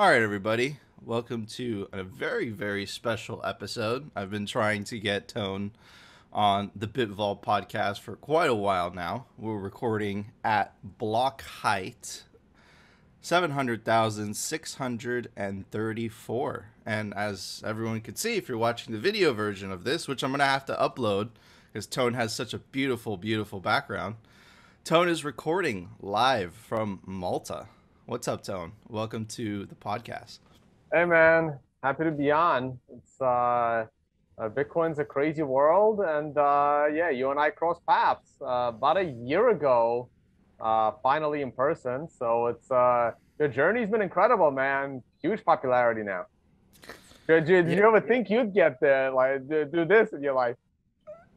All right, everybody. Welcome to a very, very special episode. I've been trying to get Tone on the BitVolt podcast for quite a while now. We're recording at block height 700,634. And as everyone can see, if you're watching the video version of this, which I'm going to have to upload because Tone has such a beautiful, beautiful background, Tone is recording live from Malta. What's up, Tone? Welcome to the podcast. Hey, man. Happy to be on. It's uh, uh Bitcoin's a crazy world, and uh, yeah, you and I crossed paths uh, about a year ago, uh, finally in person. So it's uh, your journey's been incredible, man. Huge popularity now. Did you, did you ever think you'd get there, like do, do this in your life?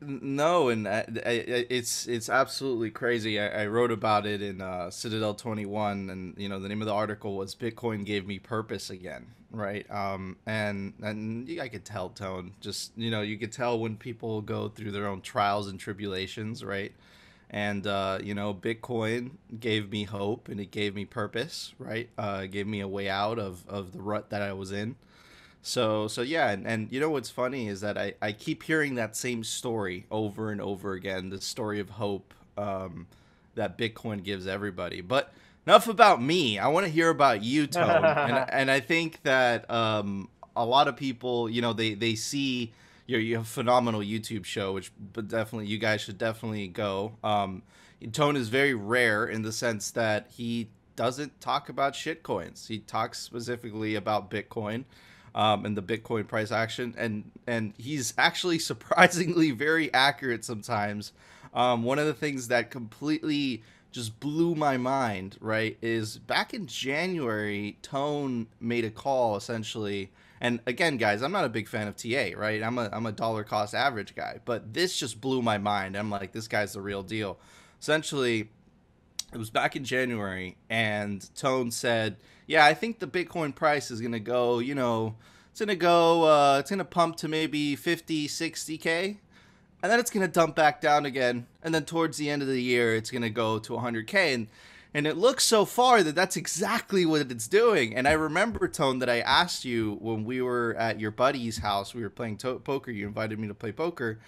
No, and I, I, it's it's absolutely crazy. I, I wrote about it in uh, Citadel Twenty One, and you know the name of the article was "Bitcoin Gave Me Purpose Again," right? Um, and and I could tell tone. Just you know, you could tell when people go through their own trials and tribulations, right? And uh, you know, Bitcoin gave me hope, and it gave me purpose, right? Uh, gave me a way out of of the rut that I was in so so yeah, and, and you know what's funny is that I, I keep hearing that same story over and over again, the story of hope um, that Bitcoin gives everybody. But enough about me. I want to hear about you, Tone. and, and I think that um, a lot of people, you know, they, they see your, your phenomenal YouTube show, which but definitely you guys should definitely go. Um, Tone is very rare in the sense that he doesn't talk about shitcoins. He talks specifically about Bitcoin um, and the Bitcoin price action, and and he's actually surprisingly very accurate sometimes. Um, one of the things that completely just blew my mind, right, is back in January, Tone made a call essentially. And again, guys, I'm not a big fan of TA, right? I'm a I'm a dollar cost average guy, but this just blew my mind. I'm like, this guy's the real deal. Essentially, it was back in January, and Tone said, "Yeah, I think the Bitcoin price is gonna go. You know, it's gonna go. Uh, it's gonna pump to maybe 50, 60 k, and then it's gonna dump back down again. And then towards the end of the year, it's gonna go to 100 k. And and it looks so far that that's exactly what it's doing. And I remember Tone that I asked you when we were at your buddy's house. We were playing to- poker. You invited me to play poker,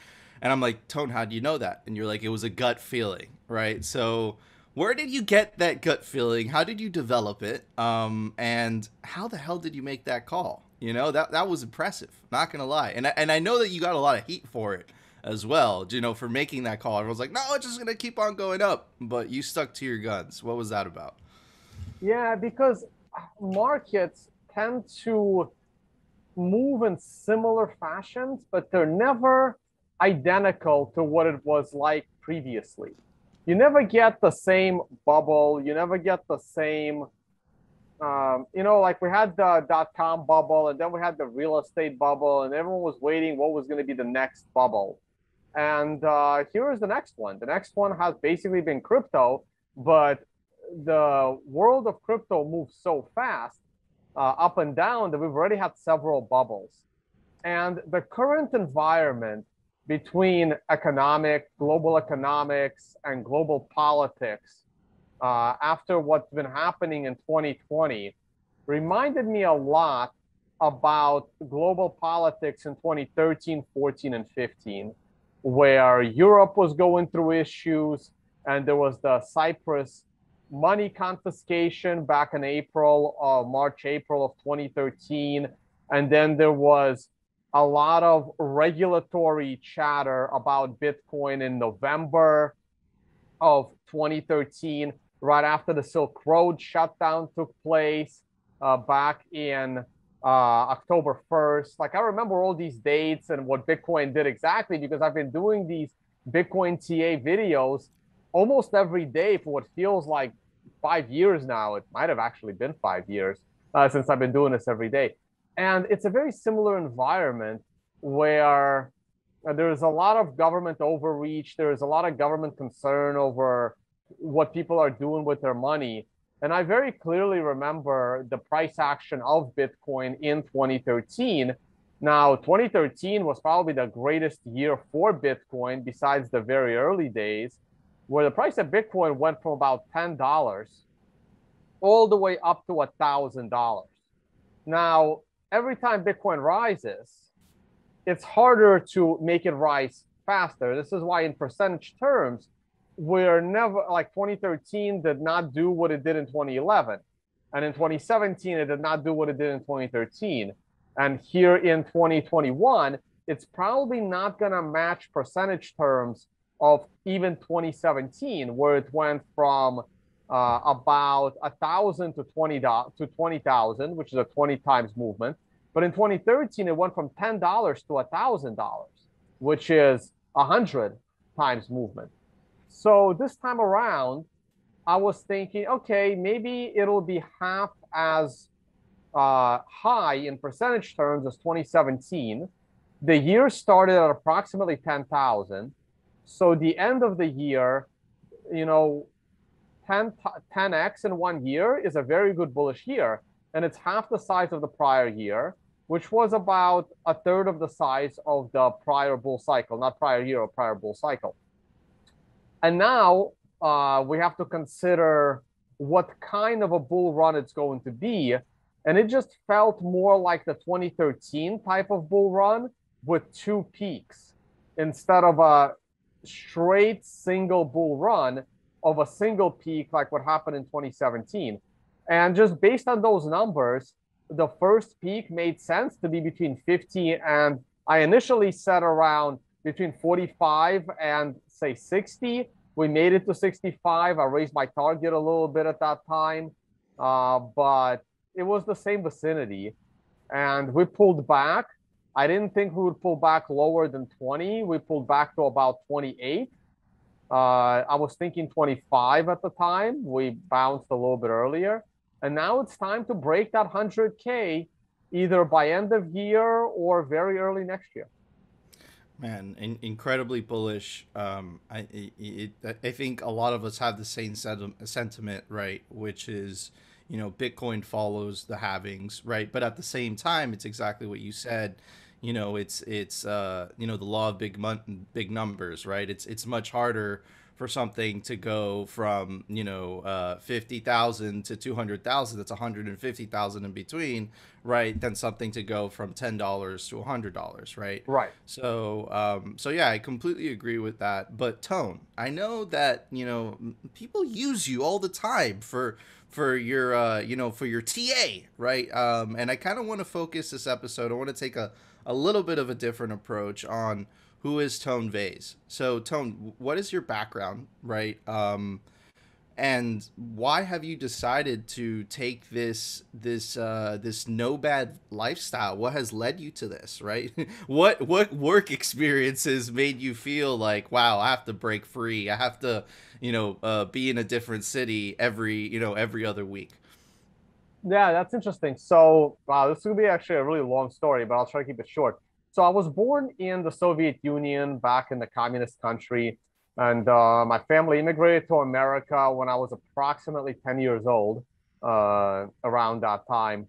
and I'm like, Tone, how do you know that? And you're like, it was a gut feeling, right? So where did you get that gut feeling? How did you develop it? Um, and how the hell did you make that call? You know that that was impressive. Not gonna lie, and I, and I know that you got a lot of heat for it as well. You know, for making that call. Everyone's like, no, it's just gonna keep on going up, but you stuck to your guns. What was that about? Yeah, because markets tend to move in similar fashions, but they're never identical to what it was like previously you never get the same bubble. You never get the same, um, you know, like we had the dot com bubble and then we had the real estate bubble and everyone was waiting what was going to be the next bubble. And uh, here is the next one. The next one has basically been crypto, but the world of crypto moves so fast uh, up and down that we've already had several bubbles. And the current environment between economic, global economics, and global politics uh, after what's been happening in 2020 reminded me a lot about global politics in 2013, 14, and 15, where Europe was going through issues and there was the Cyprus money confiscation back in April, uh, March, April of 2013. And then there was a lot of regulatory chatter about Bitcoin in November of 2013, right after the Silk Road shutdown took place uh, back in uh, October 1st. Like I remember all these dates and what Bitcoin did exactly because I've been doing these Bitcoin TA videos almost every day for what feels like five years now. It might have actually been five years uh, since I've been doing this every day. And it's a very similar environment where uh, there's a lot of government overreach. There's a lot of government concern over what people are doing with their money. And I very clearly remember the price action of Bitcoin in 2013. Now, 2013 was probably the greatest year for Bitcoin besides the very early days, where the price of Bitcoin went from about $10 all the way up to $1,000. Now, every time Bitcoin rises, it's harder to make it rise faster. This is why, in percentage terms, we're never like 2013 did not do what it did in 2011. And in 2017, it did not do what it did in 2013. And here in 2021, it's probably not going to match percentage terms of even 2017, where it went from uh, about a thousand to twenty to twenty thousand, which is a 20 times movement. But in 2013, it went from ten dollars to a thousand dollars, which is a hundred times movement. So this time around, I was thinking, okay, maybe it'll be half as uh, high in percentage terms as 2017. The year started at approximately 10,000. So the end of the year, you know, 10, 10x in one year is a very good bullish year. And it's half the size of the prior year, which was about a third of the size of the prior bull cycle, not prior year or prior bull cycle. And now uh, we have to consider what kind of a bull run it's going to be. And it just felt more like the 2013 type of bull run with two peaks instead of a straight single bull run of a single peak like what happened in 2017. And just based on those numbers, the first peak made sense to be between 50 and I initially set around between 45 and say 60. We made it to 65. I raised my target a little bit at that time, uh, but it was the same vicinity. And we pulled back. I didn't think we would pull back lower than 20. We pulled back to about 28. Uh, I was thinking 25 at the time. We bounced a little bit earlier. And now it's time to break that 100K either by end of year or very early next year. Man, in, incredibly bullish. Um, I it, I think a lot of us have the same sentiment, right? Which is, you know, Bitcoin follows the halvings, right? But at the same time, it's exactly what you said. You know, it's it's uh, you know the law of big mon- big numbers, right? It's it's much harder for something to go from you know uh, fifty thousand to two hundred thousand. That's one hundred and fifty thousand in between, right? Than something to go from ten dollars to hundred dollars, right? Right. So, um, so yeah, I completely agree with that. But tone, I know that you know people use you all the time for for your uh, you know for your TA, right? Um, and I kind of want to focus this episode. I want to take a a little bit of a different approach on who is Tone Vays. So, Tone, what is your background, right? Um, and why have you decided to take this this uh, this no bad lifestyle? What has led you to this, right? what what work experiences made you feel like, wow, I have to break free. I have to, you know, uh, be in a different city every you know every other week. Yeah, that's interesting. So, wow, this will be actually a really long story, but I'll try to keep it short. So I was born in the Soviet Union back in the communist country. And uh, my family immigrated to America when I was approximately 10 years old, uh, around that time.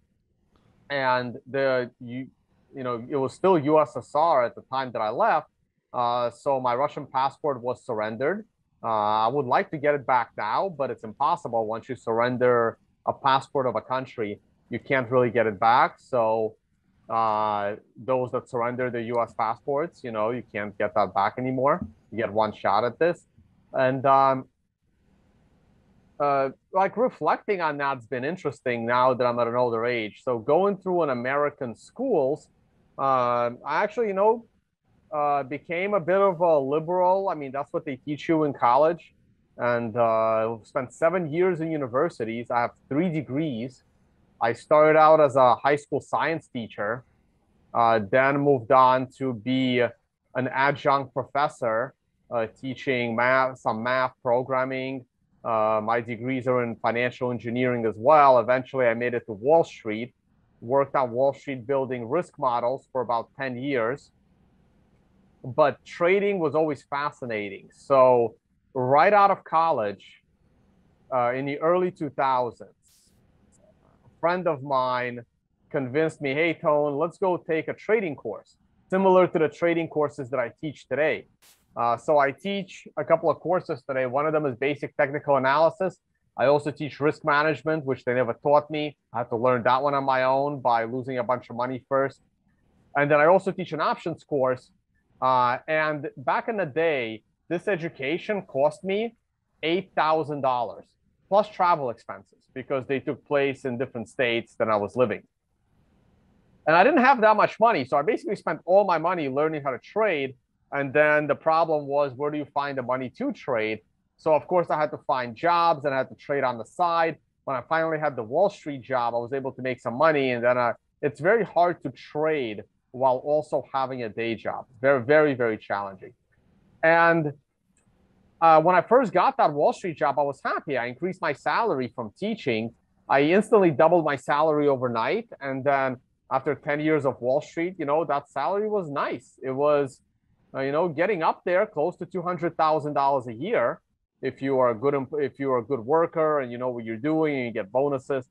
And the, you, you know, it was still USSR at the time that I left. Uh, so my Russian passport was surrendered. Uh, I would like to get it back now, but it's impossible. Once you surrender a passport of a country, you can't really get it back. So uh, those that surrender the U.S. passports, you know, you can't get that back anymore. You get one shot at this, and um, uh, like reflecting on that's been interesting now that I'm at an older age. So going through an American schools, uh, I actually, you know, uh, became a bit of a liberal. I mean, that's what they teach you in college, and uh, spent seven years in universities. I have three degrees. I started out as a high school science teacher, uh, then moved on to be an adjunct professor uh, teaching math, some math programming. Uh, my degrees are in financial engineering as well. Eventually, I made it to Wall Street, worked on Wall Street building risk models for about 10 years. But trading was always fascinating. So, right out of college, uh, in the early 2000s, A friend of mine convinced me, hey, Tone, let's go take a trading course, similar to the trading courses that I teach today. Uh, so I teach a couple of courses today. One of them is basic technical analysis. I also teach risk management, which they never taught me. I had to learn that one on my own by losing a bunch of money first. And then I also teach an options course. Uh, and back in the day, this education cost me $8,000 plus travel expenses because they took place in different states than I was living. And I didn't have that much money. So I basically spent all my money learning how to trade. And then the problem was, where do you find the money to trade? So of course I had to find jobs and I had to trade on the side. When I finally had the Wall Street job, I was able to make some money. And then uh, it's very hard to trade while also having a day job. Very, very, very challenging. And uh, when I first got that Wall Street job, I was happy. I increased my salary from teaching. I instantly doubled my salary overnight. And then after 10 years of Wall Street, you know, that salary was nice. It was, uh, you know, getting up there close to $200,000 a year if you are a good if you are a good worker and you know what you're doing and you get bonuses.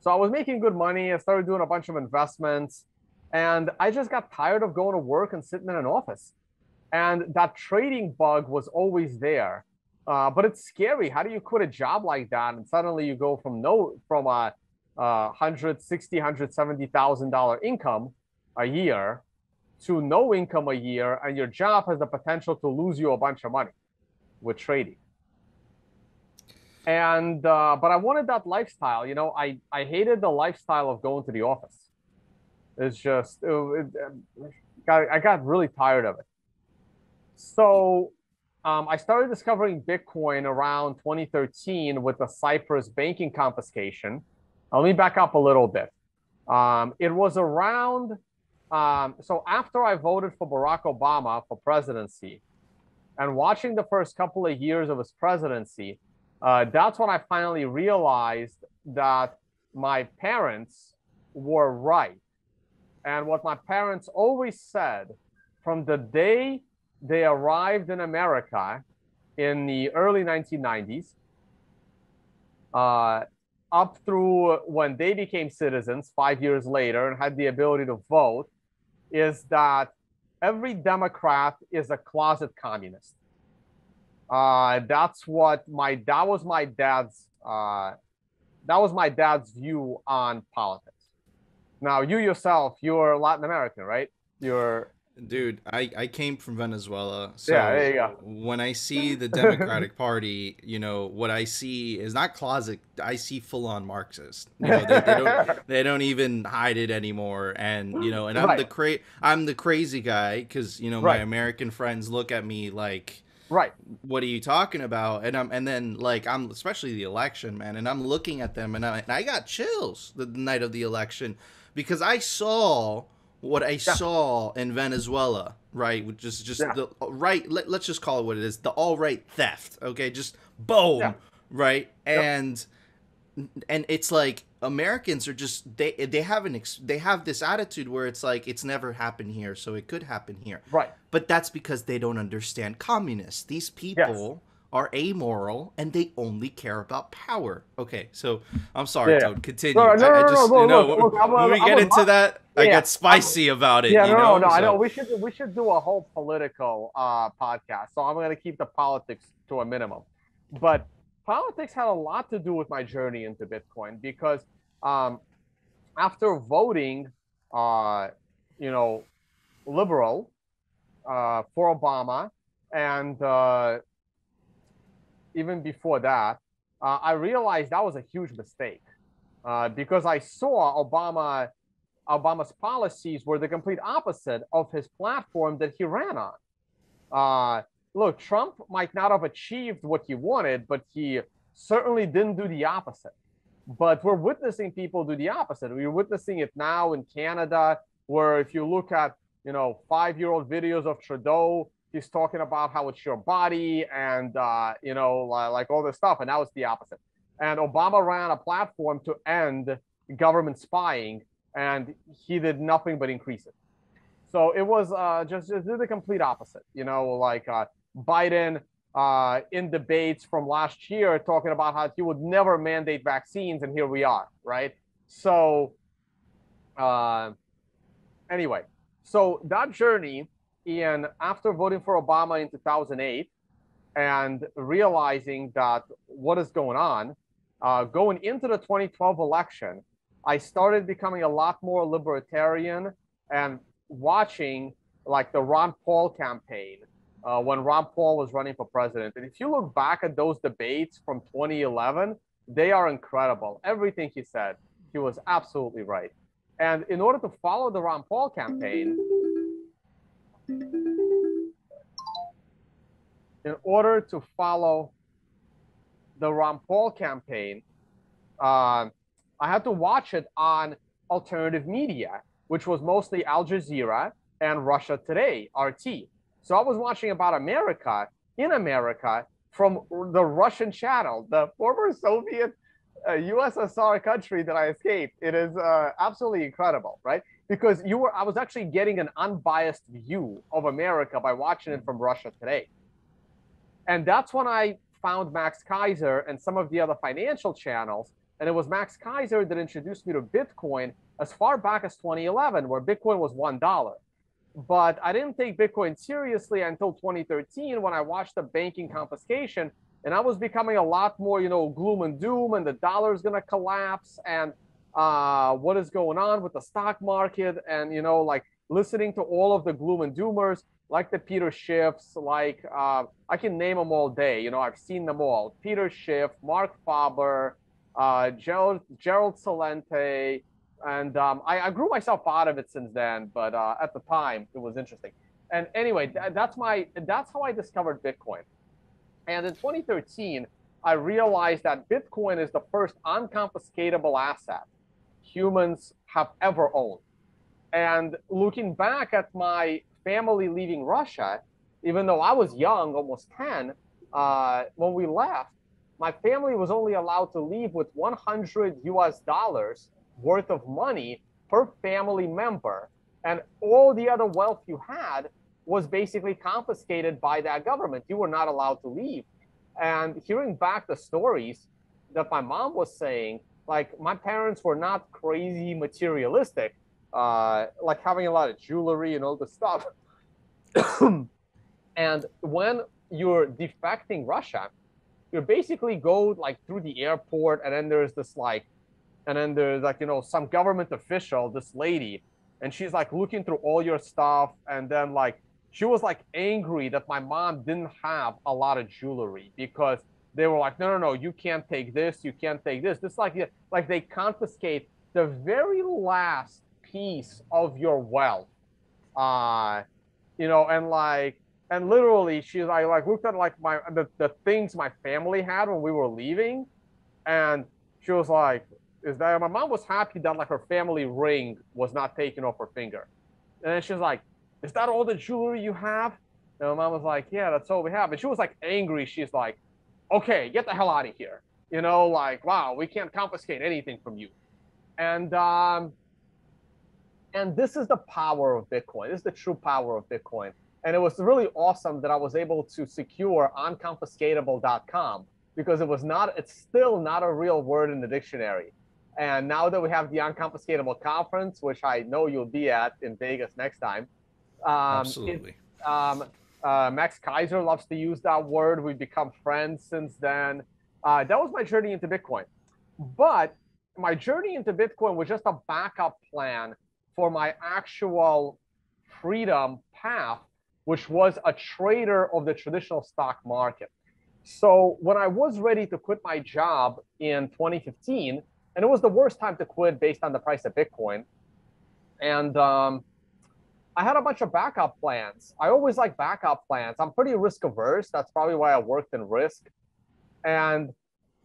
So I was making good money. I started doing a bunch of investments and I just got tired of going to work and sitting in an office. And that trading bug was always there. Uh, but it's scary. How do you quit a job like that and suddenly you go from no from a uh, 160 170,000 dollar income a year to no income a year and your job has the potential to lose you a bunch of money with trading. And uh, but I wanted that lifestyle. You know, I I hated the lifestyle of going to the office. It's just it, it, I got really tired of it. So um, I started discovering Bitcoin around 2013 with the Cyprus banking confiscation. Let me back up a little bit. Um, it was around, um, so after I voted for Barack Obama for presidency, and watching the first couple of years of his presidency, uh, that's when I finally realized that my parents were right. And what my parents always said from the day they arrived in America in the early 1990s, uh, up through when they became citizens five years later and had the ability to vote, is that every Democrat is a closet communist. Uh, that's what my that was my dad's uh, that was my dad's view on politics. Now you yourself, you're Latin American, right? You're Dude, I, I came from Venezuela. So yeah, there you go. When I see the Democratic Party, you know, what I see is not closet. I see full on Marxist. You know, they, they, don't they don't even hide it anymore. And you know, and I'm right. the cra- I'm the crazy guy because you know my. American friends look at me like, right, what are you talking about? And I'm and then like I'm especially the election man, and I'm looking at them and I and I got chills the night of the election because I saw what I yeah. saw in Venezuela, right? Which is just yeah. the right. Let, us just call it what it is: the all right theft. Okay, just boom, yeah. right? And and it's like Americans are just they they have an ex, they have this attitude where it's like it's never happened here, so it could happen here, right? But that's because they don't understand communists. These people. Yes are amoral and they only care about power. Okay, so I'm sorry, yeah. Tone. Continue. No, no, no, I, I just, no, no, you know, look, look, when we get into that, yeah, I get spicy I'm, about it. Yeah, no, know? no, no. So. I know we should we should do a whole political uh, podcast. So I'm going to keep the politics to a minimum. But politics had a lot to do with my journey into Bitcoin because um, after voting, uh, you know, liberal uh, for Obama and uh, even before that, uh, I realized that was a huge mistake uh, because I saw Obama Obama's policies were the complete opposite of his platform that he ran on. Uh, look, Trump might not have achieved what he wanted, but he certainly didn't do the opposite. But we're witnessing people do the opposite. We're witnessing it now in Canada, where if you look at you know five-year-old videos of Trudeau he's talking about how it's your body and uh, you know like all this stuff and now it's the opposite. And obama ran a platform to end government spying and he did nothing but increase it. So it was uh, just, just the complete opposite you know like uh, biden uh, in debates from last year talking about how he would never mandate vaccines and here we are right? So uh, anyway so that journey and after voting for Obama in 2008, and realizing that what is going on, uh, going into the 2012 election, I started becoming a lot more libertarian and watching like the Ron Paul campaign uh, when Ron Paul was running for president. And if you look back at those debates from 2011, they are incredible. Everything he said, he was absolutely right. And in order to follow the Ron Paul campaign, in order to follow the Ron Paul campaign, uh, I had to watch it on alternative media, which was mostly Al Jazeera and Russia Today, RT. So I was watching about America in America from the Russian channel, the former Soviet uh, USSR country that I escaped. It is uh, absolutely incredible, right? Because you were, I was actually getting an unbiased view of America by watching it mm. from Russia Today. And that's when I found Max Keiser and some of the other financial channels. And it was Max Keiser that introduced me to Bitcoin as far back as 2011, where Bitcoin was $1. But I didn't take Bitcoin seriously until 2013 when I watched the banking confiscation and I was becoming a lot more, you know, gloom and doom and the dollar is going to collapse and uh, what is going on with the stock market and, you know, like listening to all of the gloom and doomers like the Peter Schiffs, like uh, I can name them all day. You know, I've seen them all. Peter Schiff, Marc Faber, uh, Gerald, Gerald Celente, and um, I, I, grew myself out of it since then. But uh, at the time, it was interesting. And anyway, th- that's my that's how I discovered Bitcoin. And in 2013, I realized that Bitcoin is the first unconfiscatable asset humans have ever owned. And looking back at my family leaving Russia, even though I was young, almost 10, uh, when we left, my family was only allowed to leave with 100 US dollars worth of money per family member. And all the other wealth you had was basically confiscated by that government. You were not allowed to leave. And hearing back the stories that my mom was saying, like my parents were not crazy materialistic, uh, like having a lot of jewelry and all the stuff. and when you're defecting Russia, you basically go like through the airport, and then there's this like, and then there's like you know some government official, this lady, and she's like looking through all your stuff, and then like she was like angry that my mom didn't have a lot of jewelry because they were like, no, no, no, you can't take this, you can't take this. This like like they confiscate the very last piece of your wealth. Uh, you know, and like, and literally, she's like, like looked at like my the, the things my family had when we were leaving, and she was like, is that my mom was happy that like her family ring was not taken off her finger, and then she's like, is that all the jewelry you have? And my mom was like, yeah, that's all we have. And she was like angry. She's like, okay, get the hell out of here. You know, like, wow, we can't confiscate anything from you. And um, and this is the power of Bitcoin. This is the true power of Bitcoin. And it was really awesome that I was able to secure unconfiscatable.com because it was not, it's still not a real word in the dictionary. And now that we have the Unconfiscatable conference, which I know you'll be at in Vegas next time. Um, Absolutely. It, um, uh, Max Keiser loves to use that word. We've become friends since then. Uh, that was my journey into Bitcoin. But my journey into Bitcoin was just a backup plan for my actual freedom path, which was a trader of the traditional stock market. So when I was ready to quit my job in 2015, and it was the worst time to quit based on the price of Bitcoin, and um, I had a bunch of backup plans. I always like backup plans. I'm pretty risk averse. That's probably why I worked in risk. And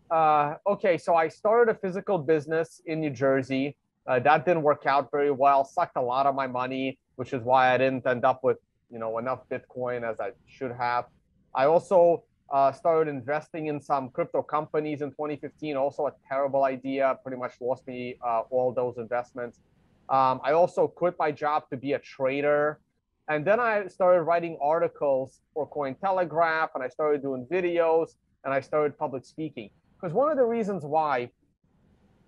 uh, okay, so I started a physical business in New Jersey. Uh, that didn't work out very well. Sucked a lot of my money, which is why I didn't end up with you know enough Bitcoin as I should have. I also uh, started investing in some crypto companies in 2015. Also a terrible idea. Pretty much lost me uh, all those investments. Um, I also quit my job to be a trader. And then I started writing articles for Cointelegraph and I started doing videos and I started public speaking. Because one of the reasons why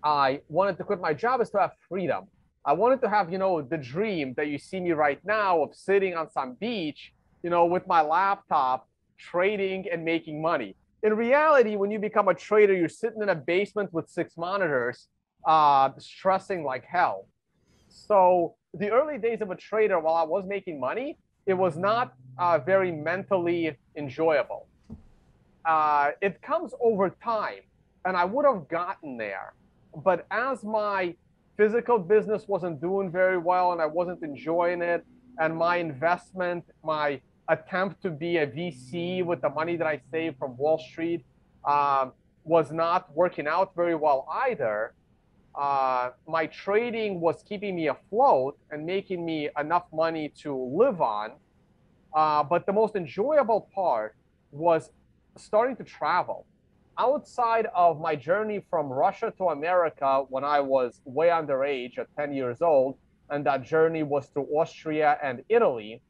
I wanted to quit my job is to have freedom. I wanted to have, you know, the dream that you see me right now of sitting on some beach, you know, with my laptop, trading and making money. In reality, when you become a trader, you're sitting in a basement with six monitors, uh, stressing like hell. So the early days of a trader, while I was making money, it was not uh, very mentally enjoyable. Uh, it comes over time, and I would have gotten there. But as my physical business wasn't doing very well and I wasn't enjoying it, and my investment, my attempt to be a VC with the money that I saved from Wall Street um, was not working out very well either. Uh, my trading was keeping me afloat and making me enough money to live on. Uh, but the most enjoyable part was starting to travel. Outside of my journey from Russia to America when I was way underage at 10 years old, and that journey was to Austria and Italy,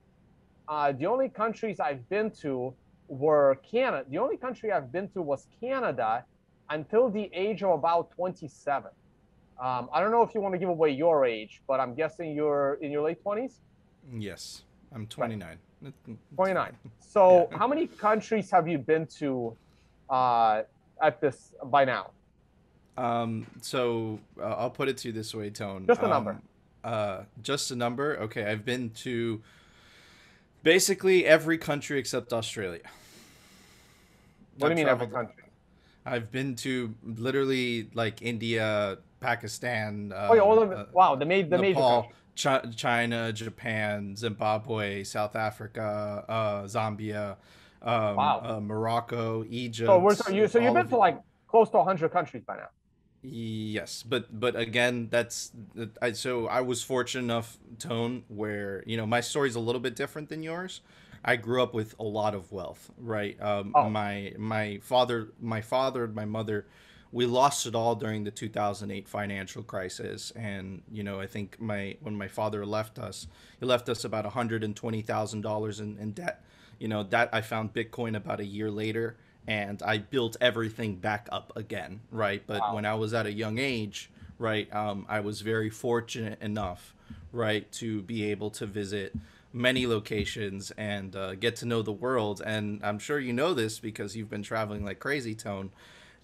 uh, the only countries I've been to were Canada. The only country I've been to was Canada until the age of about 27. Um, I don't know if you want to give away your age, but I'm guessing you're in your late 20s? Yes, I'm 29. Right. 29. So, yeah. how many countries have you been to uh, at this by now? Um, so uh, I'll put it to you this way, Tone. Just a um, number. Uh, just a number. Okay, I've been to basically every country except Australia. What I've do you mean every country? I've been to literally like India, Pakistan. Uh, oh, yeah, all of. Uh, wow, the, ma- the Nepal, major Ch- China, Japan, Zimbabwe, South Africa, uh, Zambia, um, wow. Uh, Morocco, Egypt. So, we're, so, you, so you've been to like close to 100 countries by now. Yes, but but again, that's I. So I was fortunate enough, Tone, where you know my story's a little bit different than yours. I grew up with a lot of wealth, right? Um, oh. My my father, my father, my mother, we lost it all during the 2008 financial crisis, and you know I think my when my father left us, he left us about 120 thousand dollars in debt. You know that I found Bitcoin about a year later and I built everything back up again, right? But wow. when I was at a young age, right, um, I was very fortunate enough, right, to be able to visit many locations and uh, get to know the world. And I'm sure you know this because you've been traveling like crazy, Tone.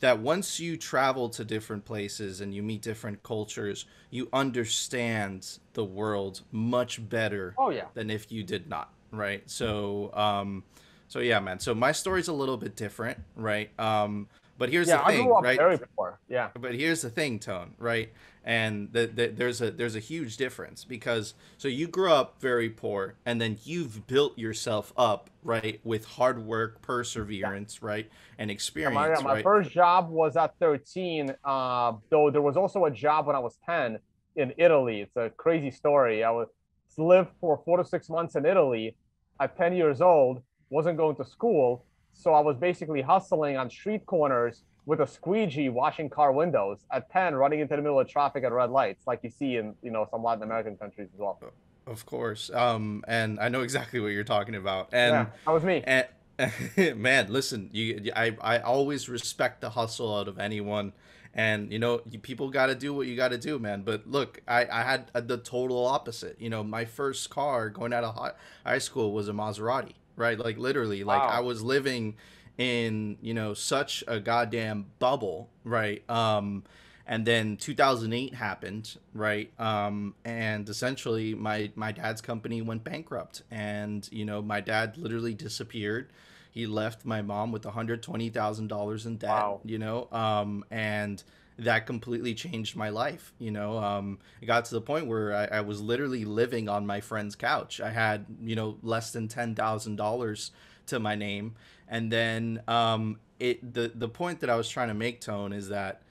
That once you travel to different places and you meet different cultures, you understand the world much better oh, yeah. than if you did not, right? So, um, so yeah, man. So my story's a little bit different, right? Um, but here's yeah, the thing, I grew up right? Very poor. Yeah. But here's the thing, Tone, right? And the, the, there's a there's a huge difference because so you grew up very poor and then you've built yourself up right with hard work, perseverance, yeah. right, and experience. Yeah, my, my right? first job was at 13. Uh, though there was also a job when I was 10 in Italy. It's a crazy story. I was lived for four to six months in Italy at 10 years old wasn't going to school. So I was basically hustling on street corners with a squeegee washing car windows at 10 running into the middle of traffic at red lights like you see in you know some latin american countries as well. Of course. Um and i know exactly what you're talking about. And yeah, that was me. and, man listen you i i always respect the hustle out of anyone. And you know people got to do what you got to do man. But look i i had the total opposite. You know my first car going out of high school was a maserati right? Like literally, like wow. I was living in, you know, such a goddamn bubble, right? Um and then 2008 happened, right? Um and essentially my my dad's company went bankrupt and, you know, my dad literally disappeared. He left my mom with $120,000 in debt, wow. you know, um and that completely changed my life. You know, um, it got to the point where I, I, was literally living on my friend's couch. I had, you know, less than ten thousand dollars to my name, and then um, it the the point that I was trying to make, Tone, is that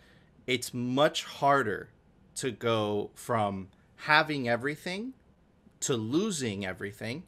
it's much harder to go from having everything to losing everything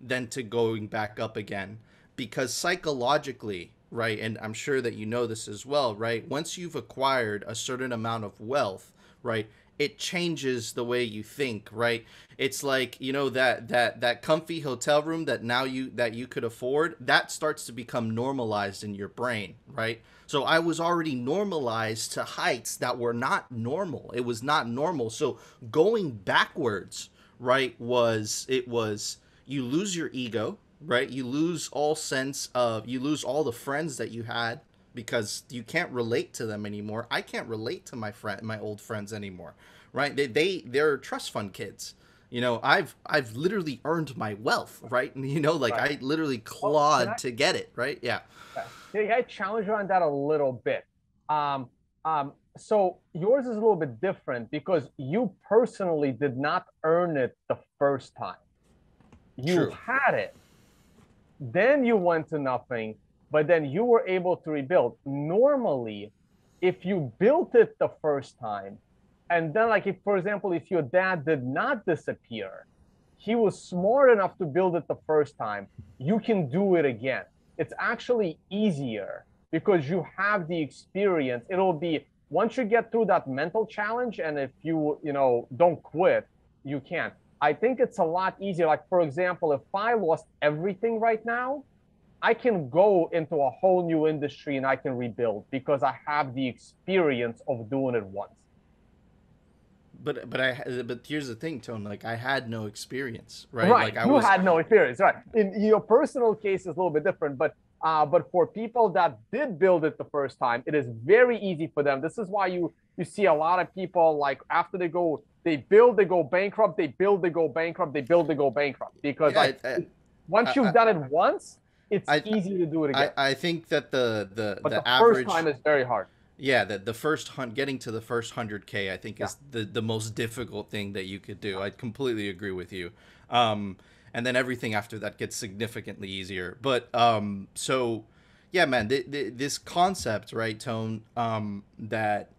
than to going back up again because psychologically right? And I'm sure that you know this as well, right? Once you've acquired a certain amount of wealth, right? It changes the way you think, right? It's like, you know, that that that comfy hotel room that now you that you could afford, that starts to become normalized in your brain, right? So I was already normalized to heights that were not normal. It was not normal. So going backwards, right, was it was you lose your ego, right? You lose all sense of you lose all the friends that you had because you can't relate to them anymore. I can't relate to my friend my old friends anymore, right? They they they're trust fund kids. You know, I've I've literally earned my wealth, right? And you know, like right. I literally clawed well, I, to get it, right? Yeah. Okay. I challenge you on that a little bit. Um, um, so yours is a little bit different because you personally did not earn it the first time. You True. had it. Then you went to nothing, but then you were able to rebuild. Normally, if you built it the first time, and then like if for example, if your dad did not disappear, he was smart enough to build it the first time, you can do it again. It's actually easier because you have the experience. It'll be once you get through that mental challenge and if you you know don't quit you can i think it's a lot easier like for example if i lost everything right now i can go into a whole new industry and i can rebuild because i have the experience of doing it once but but I but here's the thing, Tone. Like I had no experience, right? Right. Like I you was... had no experience, right? In your personal case is a little bit different, but uh, but for people that did build it the first time, it is very easy for them. This is why you you see a lot of people like after they go, they build, they go bankrupt, they build, they go bankrupt, they build, they go bankrupt. Because yeah, like I, I, once you've I, done it once, it's easy to do it again. I, think that the the but the, the average, first time is very hard. Yeah, the the first hunt, getting to the first hundred k, I think yeah. is the the most difficult thing that you could do. I completely agree with you. Um, and then everything after that gets significantly easier. But um, so yeah, man, th- th- this concept, right, Tone, um, that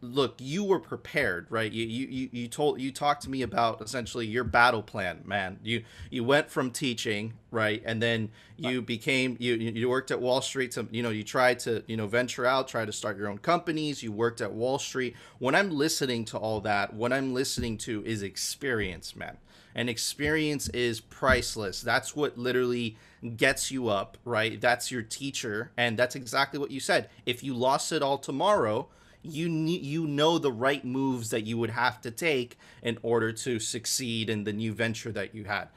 look, you were prepared, right? You, you you told you talked to me about essentially your battle plan, man. You you went from teaching, right, and then you became you you worked at Wall Street. To, you know, you tried to you know venture out, try to start your own companies. You worked at Wall Street. When I'm listening to all that, what I'm listening to is experience, man and experience is priceless. That's what literally gets you up, right? That's your teacher, and that's exactly what you said. If you lost it all tomorrow, you you know the right moves that you would have to take in order to succeed in the new venture that you had.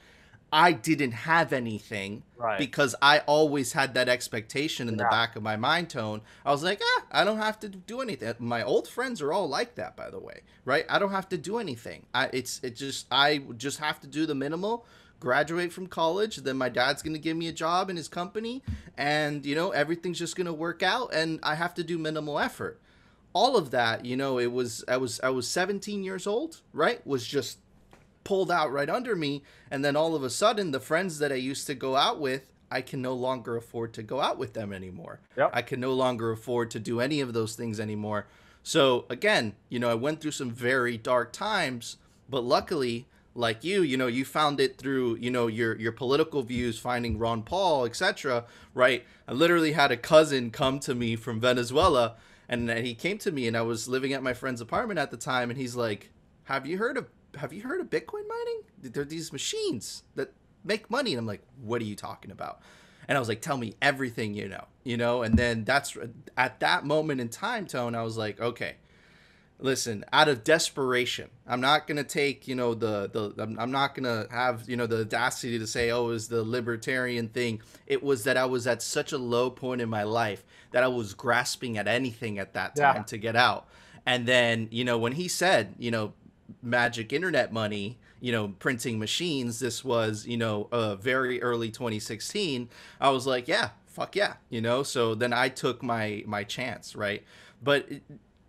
I didn't have anything right. because I always had that expectation in yeah. the back of my mind tone. I was like, ah, I don't have to do anything. My old friends are all like that, by the way, right? I don't have to do anything. I it's it just I just have to do the minimal, graduate from college, then my dad's gonna give me a job in his company, and you know everything's just gonna work out, and I have to do minimal effort. All of that, you know, it was I was I was 17 years old, right? Was just pulled out right under me and then all of a sudden the friends that i used to go out with i can no longer afford to go out with them anymore yep. i can no longer afford to do any of those things anymore so again you know i went through some very dark times but luckily like you you know you found it through you know your your political views finding ron paul etc right i literally had a cousin come to me from venezuela and he came to me and i was living at my friend's apartment at the time and he's like have you heard of have you heard of Bitcoin mining? There are these machines that make money. And I'm like, what are you talking about? And I was like, tell me everything you know, you know? And then that's at that moment in time, Tone, I was like, okay, listen, out of desperation, I'm not going to take, you know, the, the, I'm, I'm not going to have, you know, the audacity to say, oh, it was the libertarian thing. It was that I was at such a low point in my life that I was grasping at anything at that time yeah. to get out. And then, you know, when he said, you know, magic internet money you know printing machines this was you know uh, very early 2016 i was like yeah fuck yeah you know so then i took my my chance right but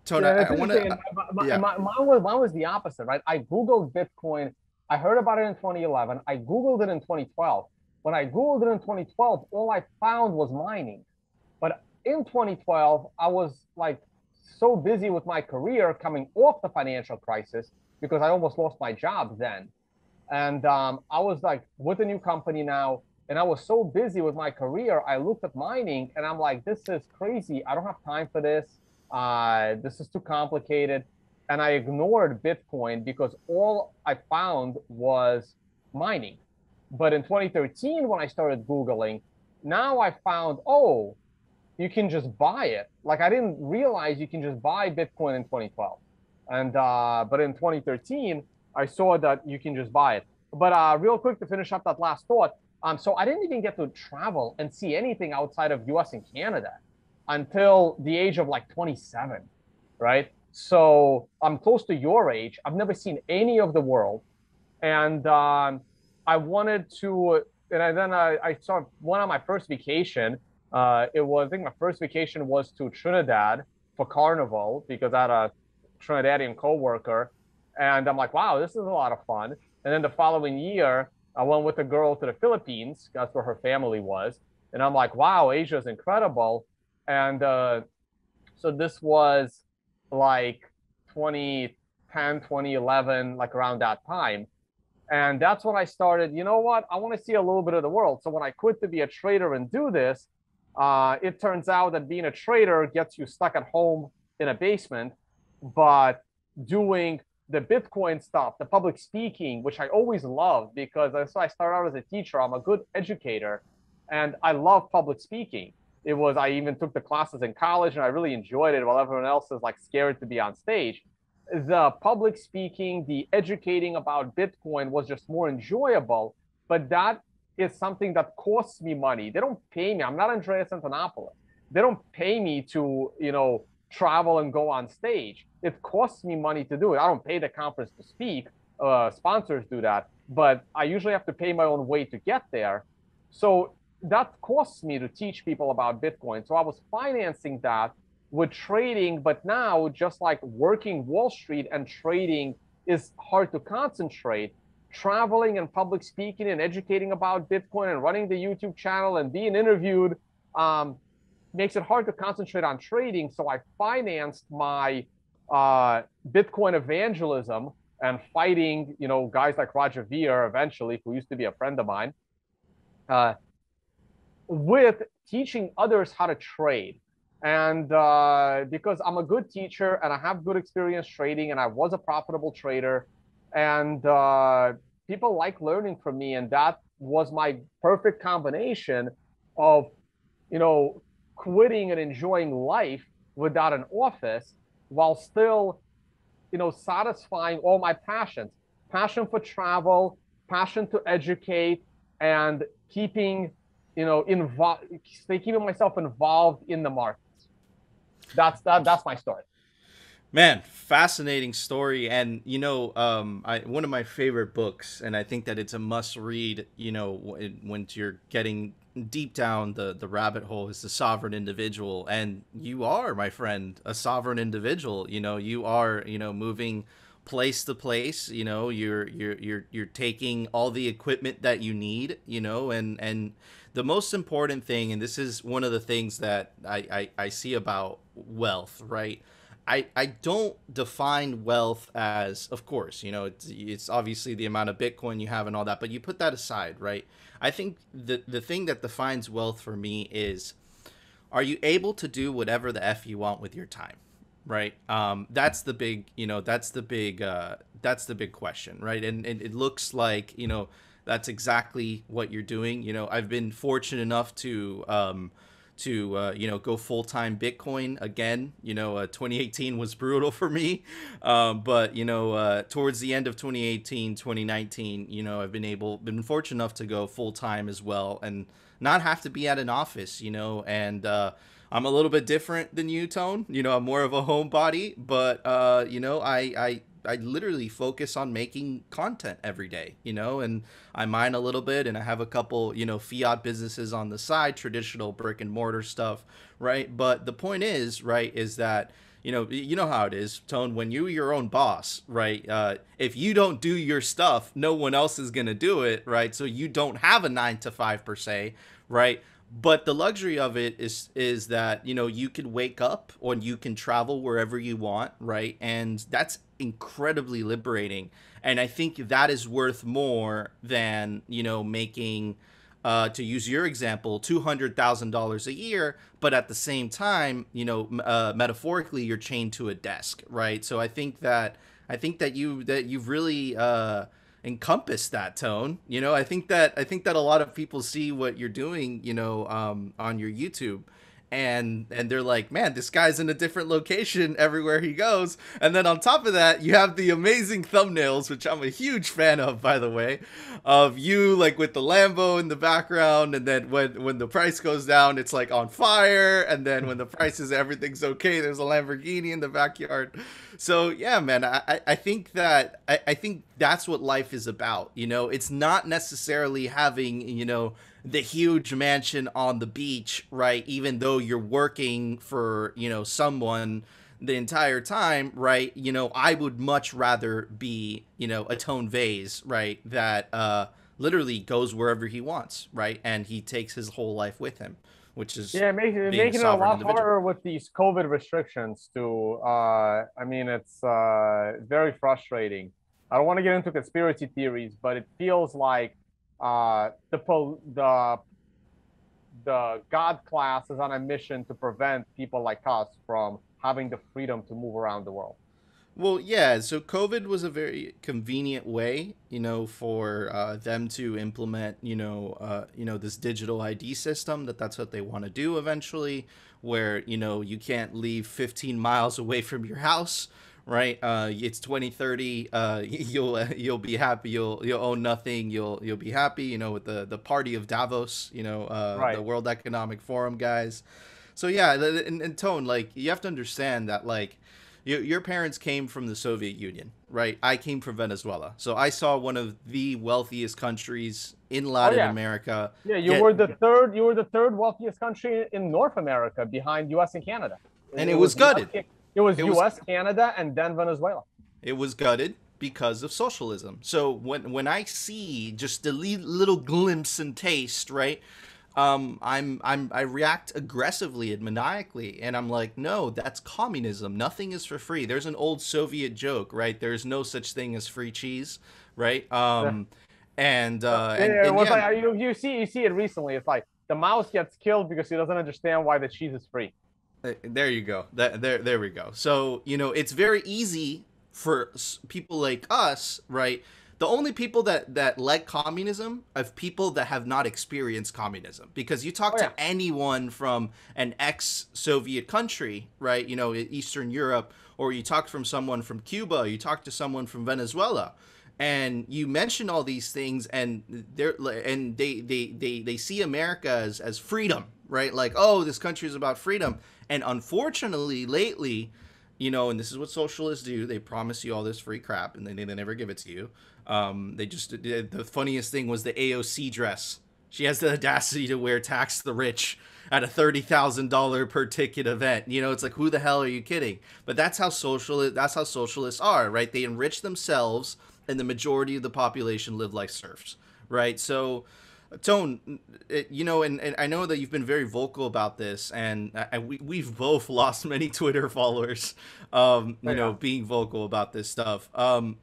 Tony, yeah, I, I want to. Yeah. Mine, was, mine was the opposite, right? I Googled Bitcoin. I heard about it in 2011. I Googled it in 2012. When I Googled it in 2012, all I found was mining. But in 2012, I was like so busy with my career coming off the financial crisis because I almost lost my job then. And um, I was like with a new company now, and I was so busy with my career. I looked at mining and I'm like, this is crazy. I don't have time for this. Uh, this is too complicated. And I ignored Bitcoin because all I found was mining. But in 2013, when I started Googling, now I found, oh, you can just buy it. Like I didn't realize you can just buy Bitcoin in 2012. And uh, but in 2013, I saw that you can just buy it. But uh, real quick to finish up that last thought, Um, so I didn't even get to travel and see anything outside of US and Canada until the age of like 27, right? So I'm close to your age. I've never seen any of the world. And um, I wanted to, and I, then I, I saw one on my first vacation. Uh, it was, I think my first vacation was to Trinidad for Carnival because I had a Trinidadian coworker. And I'm like, wow, this is a lot of fun. And then the following year, I went with a girl to the Philippines. That's where her family was. And I'm like, wow, Asia is incredible. And uh, so this was like 2010, 2011, like around that time. And that's when I started, you know what? I want to see a little bit of the world. So when I quit to be a trader and do this, uh, it turns out that being a trader gets you stuck at home in a basement, but doing the Bitcoin stuff, the public speaking, which I always love because as I started out as a teacher, I'm a good educator and I love public speaking. It was, I even took the classes in college and I really enjoyed it while everyone else is like scared to be on stage. The public speaking, the educating about Bitcoin was just more enjoyable, but that is something that costs me money. They don't pay me. I'm not Andreas Antonopoulos. They don't pay me to, you know, travel and go on stage. It costs me money to do it. I don't pay the conference to speak. Uh, sponsors do that, but I usually have to pay my own way to get there. So that costs me to teach people about Bitcoin. So I was financing that with trading, but now just like working Wall Street and trading is hard to concentrate. Traveling and public speaking and educating about Bitcoin and running the YouTube channel and being interviewed um, makes it hard to concentrate on trading. So I financed my uh, Bitcoin evangelism and fighting, you know, guys like Roger Ver eventually, who used to be a friend of mine, uh, with teaching others how to trade. And uh, because I'm a good teacher and I have good experience trading and I was a profitable trader, and uh, people like learning from me, and that was my perfect combination of, you know, quitting and enjoying life without an office while still you know satisfying all my passions. Passion for travel passion to educate and keeping you know involved keeping myself involved in the markets. That's that that's my story. Man, fascinating story, and you know, um, I one of my favorite books, and I think that it's a must read. You know, when you're getting deep down the the rabbit hole is the sovereign individual. And you are my friend a sovereign individual. You know you are you know moving place to place you know you're you're you're you're taking all the equipment that you need you know and and the most important thing and this is one of the things that i i, I see about wealth right I, I don't define wealth as, of course, you know, it's, it's obviously the amount of Bitcoin you have and all that, but you put that aside, right? I think the, the thing that defines wealth for me is are you able to do whatever the F you want with your time? Right. Um, that's the big, you know, that's the big, uh, that's the big question, right? And, and it looks like, you know, that's exactly what you're doing. You know, I've been fortunate enough to, um, to uh, you know go full time Bitcoin again. You know, uh, 2018 was brutal for me, um, but you know uh, towards the end of 2018, 2019, you know I've been able, been fortunate enough to go full time as well, and not have to be at an office. You know, and uh, I'm a little bit different than you, Tone. You know, I'm more of a homebody, but uh, you know I I I literally focus on making content every day, you know, and I mine a little bit and I have a couple, you know, fiat businesses on the side, traditional brick and mortar stuff, right? But the point is, right, is that you know, you know how it is, Tone. When you're your own boss, right? Uh, if you don't do your stuff, no one else is gonna do it, right? So you don't have a nine to five per se, right? But the luxury of it is is that you know you can wake up or you can travel wherever you want right and that's incredibly liberating and i think that is worth more than you know making uh, to use your example, two hundred thousand dollars a year, but at the same time, you know, uh, metaphorically, you're chained to a desk, right? So I think that I think that you that you've really uh, encompass that tone. You know, I think that I think that a lot of people see what you're doing, you know, um, on your YouTube, and and they're like, man, this guy's in a different location everywhere he goes. And then on top of that, you have the amazing thumbnails, which I'm a huge fan of, by the way, of you like with the Lambo in the background, and then when when the price goes down, it's like on fire, and then when the price is everything's okay, there's a Lamborghini in the backyard. So yeah, man, I I think that I, I think that's what life is about. You know, it's not necessarily having you know the huge mansion on the beach, right? Even though you're working for, you know, someone the entire time, right? You know, I would much rather be, you know, a Tone Vays, right? That uh literally goes wherever he wants, right? And he takes his whole life with him, which is yeah, making making it a lot individual. harder with these COVID restrictions too. Uh I mean it's uh very frustrating. I don't want to get into conspiracy theories, but it feels like uh, the the the God class is on a mission to prevent people like us from having the freedom to move around the world. Well, yeah. So COVID was a very convenient way, you know, for uh, them to implement, you know, uh, you know, this digital ID system. That that's what they want to do eventually, where you know you can't leave 15 miles away from your house right? Uh, it's 2030. Uh, you'll you'll be happy. You'll you'll own nothing. You'll you'll be happy. You know, with the the party of Davos. You know, uh, right. the World Economic Forum guys. So yeah, and, and tone like you have to understand that like. Your, your parents came from the Soviet Union, right? I came from Venezuela. So I saw one of the wealthiest countries in Latin oh, yeah. America. Yeah, you get, were the third you were the third wealthiest country in North America behind US and Canada. And it, it was, was gutted. It was it U.S., was, Canada, and then Venezuela. It was gutted because of socialism. So when when I see just a little glimpse and taste, right? Um, I'm I'm I react aggressively and maniacally, and I'm like, no, that's communism. Nothing is for free. There's an old Soviet joke, right? There's no such thing as free cheese, right? Um, and uh, and, yeah, and, yeah. Like, you you see you see it recently. It's like the mouse gets killed because he doesn't understand why the cheese is free. Uh, there you go. That there there we go. So, you know, it's very easy for people like us, right? The only people that that like communism of people that have not experienced communism because you talk oh, yeah. to anyone from an ex-Soviet country, right? You know, Eastern Europe or you talk from someone from Cuba, you talk to someone from Venezuela and you mention all these things and they're and they they they, they see America as as freedom, right? Like, oh, this country is about freedom and unfortunately, lately, you know, and this is what socialists do. They promise you all this free crap, and then they, never give it to you. Um, they just the funniest thing was the AOC dress. She has the audacity to wear "Tax the Rich" at a thirty thousand dollar per ticket event. You know, it's like who the hell are you kidding? But that's how social that's how socialists are, right? They enrich themselves, and the majority of the population live like serfs, right? So Tone, you know, and, and I know that you've been very vocal about this, and I, we, we've both lost many Twitter followers, um, you yeah. know, being vocal about this stuff. Um,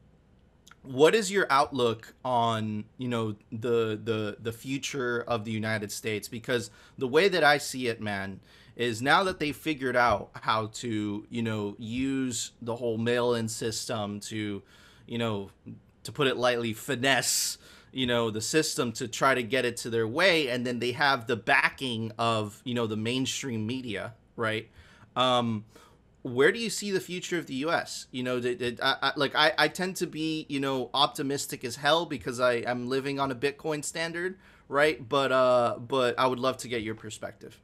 what is your outlook on, you know, the the the future of the United States? Because the way that I see it, man, is now that they figured out how to, you know, use the whole mail-in system to, you know, to put it lightly, finesse you know the system to try to get it to their way and then they have the backing of you know the mainstream media right? Um where do you see the future of the us you know did, did, I, I, like I, I tend to be you know optimistic as hell because i am living on a bitcoin standard right? But uh but i would love to get your perspective.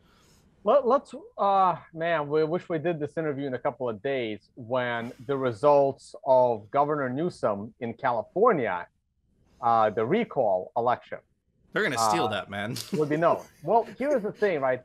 Let, let's uh man we wish we did this interview in a couple of days when the results of governor newsom in california uh, the recall election. They're going to steal uh, that, man. would be known. Well, here's the thing, right?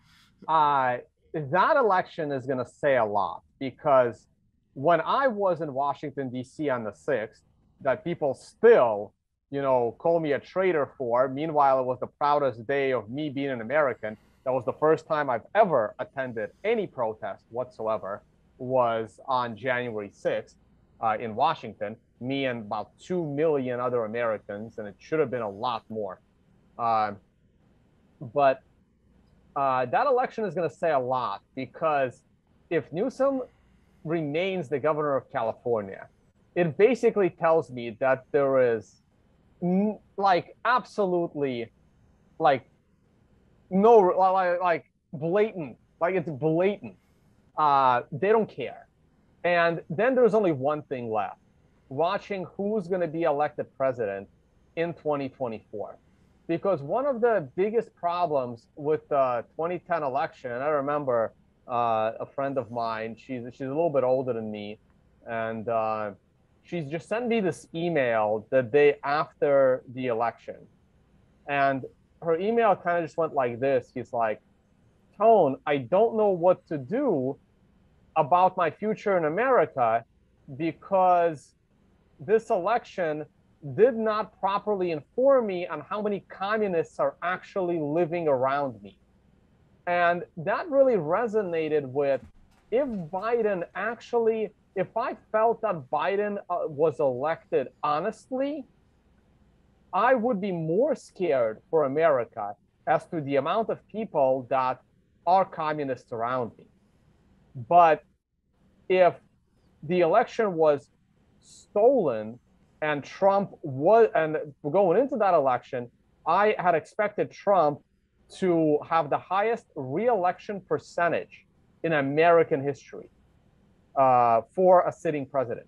Uh, that election is going to say a lot because when I was in Washington, D.C. on the 6th, that people still, you know, call me a traitor for. Meanwhile, it was the proudest day of me being an American. That was the first time I've ever attended any protest whatsoever was on January 6th uh, in Washington me and about 2 million other Americans, and it should have been a lot more. Uh, but uh, that election is going to say a lot because if Newsom remains the governor of California, it basically tells me that there is like absolutely like no like, like blatant Like it's blatant. Uh, they don't care. And then there's only one thing left watching who's going to be elected president in 2024. Because one of the biggest problems with the 2010 election, and I remember uh, a friend of mine, she's, she's a little bit older than me, and uh, she's just sent me this email the day after the election. And her email kind of just went like this. He's like, Tone, I don't know what to do about my future in America because this election did not properly inform me on how many communists are actually living around me. And that really resonated with if Biden actually, if I felt that Biden uh, was elected honestly, I would be more scared for America as to the amount of people that are communists around me. But if the election was stolen and Trump was, and going into that election, I had expected Trump to have the highest reelection percentage in American history uh, for a sitting president.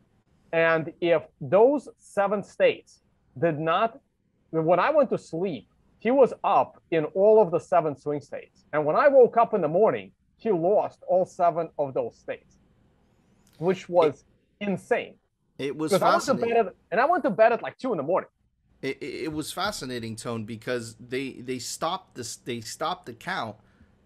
And if those seven states did not, when I went to sleep, he was up in all of the seven swing states. And when I woke up in the morning, he lost all seven of those states, which was insane. It was fascinating. I at, and I went to bed at like two in the morning. It, it was fascinating, Tone, because they they stopped this they stopped the count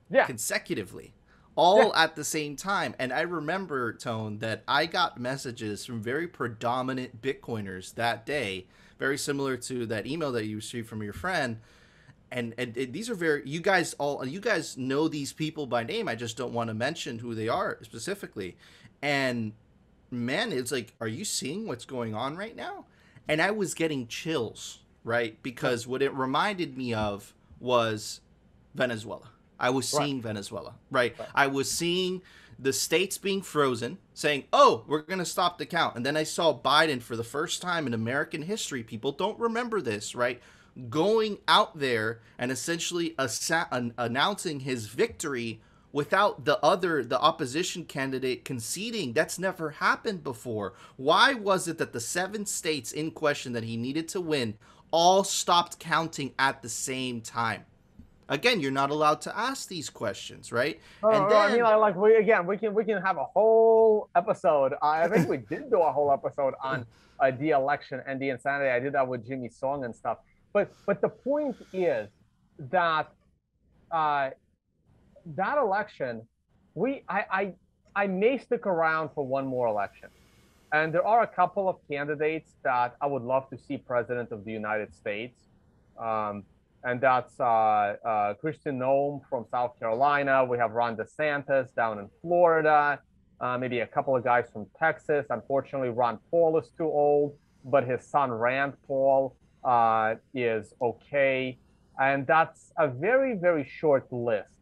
yeah. consecutively all yeah. at the same time. And I remember, Tone, that I got messages from very predominant Bitcoiners that day, very similar to that email that you received from your friend. And, and, and these are very you guys all you guys know these people by name. I just don't want to mention who they are specifically. And man, it's like, are you seeing what's going on right now? And I was getting chills, right? Because what it reminded me of was Venezuela. I was seeing right. Venezuela, right? right? I was seeing the states being frozen, saying, "Oh, we're going to stop the count." And then I saw Biden for the first time in American history. People don't remember this, right? Going out there and essentially assa- an- announcing his victory without the other the opposition candidate conceding. That's never happened before. Why was it that the seven states in question that he needed to win all stopped counting at the same time? Again you're not allowed to ask these questions right? Oh, and then, i mean like we again we can we can have a whole episode. I think we did do a whole episode on uh, the election and the insanity. I did that with jimmy song and stuff. But but the point is that uh, that election, we I, I I may stick around for one more election. And there are a couple of candidates that I would love to see president of the United States. Um, and that's uh, uh, Kristi Noem from South Carolina. We have Ron DeSantis down in Florida. Uh, maybe a couple of guys from Texas. Unfortunately, Ron Paul is too old, but his son Rand Paul uh, is okay. And that's a very, very short list.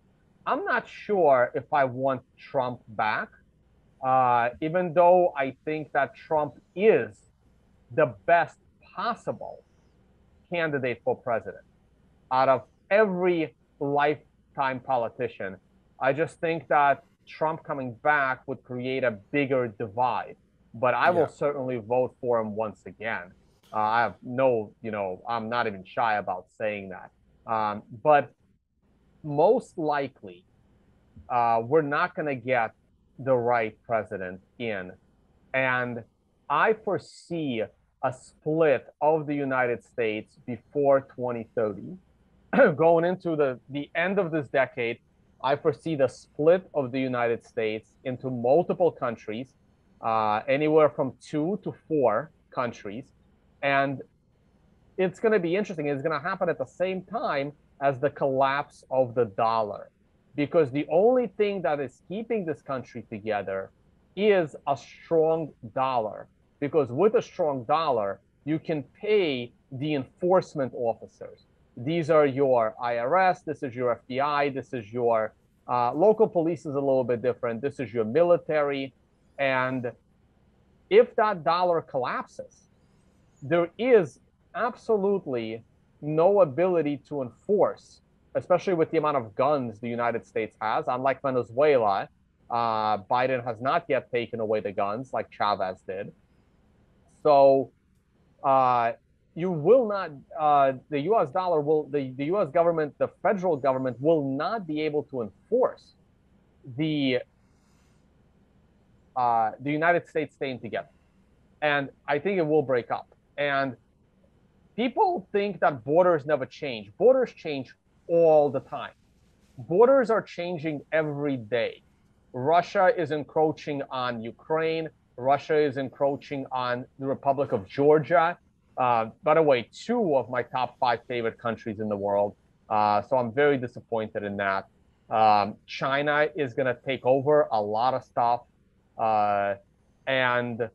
I'm not sure if I want Trump back, uh, even though I think that Trump is the best possible candidate for president out of every lifetime politician. I just think that Trump coming back would create a bigger divide. But I yeah. will certainly vote for him once again. Uh, I have no, you know, I'm not even shy about saying that. Um, but most likely, uh, we're not going to get the right president in. And I foresee a split of the United States before 2030. Going into the, the end of this decade, I foresee the split of the United States into multiple countries, uh, anywhere from two to four countries. And it's going to be interesting. It's going to happen at the same time as the collapse of the dollar. Because the only thing that is keeping this country together is a strong dollar. Because with a strong dollar, you can pay the enforcement officers. These are your IRS, this is your FBI, this is your uh, local police is a little bit different. This is your military. And if that dollar collapses, there is absolutely no ability to enforce especially with the amount of guns the United States has. Unlike Venezuela, uh, Biden has not yet taken away the guns like Chavez did. So uh, you will not, uh, the US dollar will, the, the US government, the federal government will not be able to enforce the, uh, the United States staying together. And I think it will break up. And people think that borders never change. Borders change all the time. Borders are changing every day. Russia is encroaching on Ukraine. Russia is encroaching on the Republic of Georgia. Uh, by the way, two of my top five favorite countries in the world. Uh, so I'm very disappointed in that. Um, China is going to take over a lot of stuff. Uh, and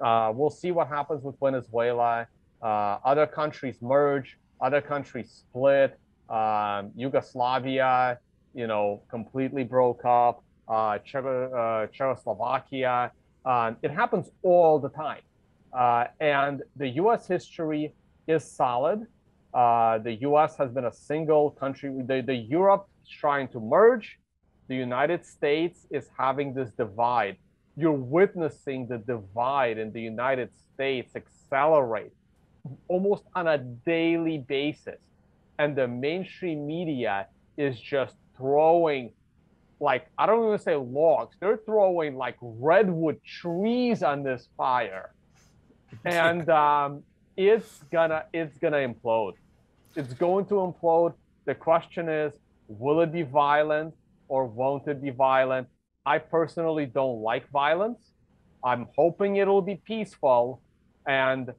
uh, we'll see what happens with Venezuela. Uh, other countries merge, other countries split. Um, Yugoslavia, you know, completely broke up. Uh, uh Czechoslovakia. Uh, it happens all the time. Uh, and the U.S. history is solid. the U.S. has been a single country. The, the Europe is trying to merge. The United States is having this divide you're witnessing the divide in the United States accelerate almost on a daily basis. And the mainstream media is just throwing, like, I don't even say logs, they're throwing like redwood trees on this fire. And um, it's gonna it's gonna implode. It's going to implode. The question is, will it be violent or won't it be violent? I personally don't like violence. I'm hoping it'll be peaceful. And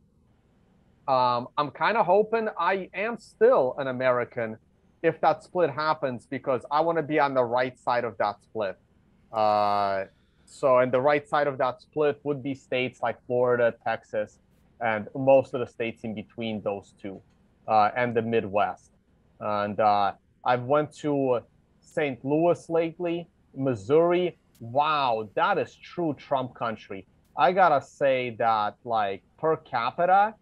um, I'm kind of hoping I am still an American if that split happens because I want to be on the right side of that split. Uh, so, and the right side of that split would be states like Florida, Texas, and most of the states in between those two, uh, and the Midwest. And uh, I've went to St. Louis lately, Missouri, wow, that is true Trump country. I gotta say that like per capita,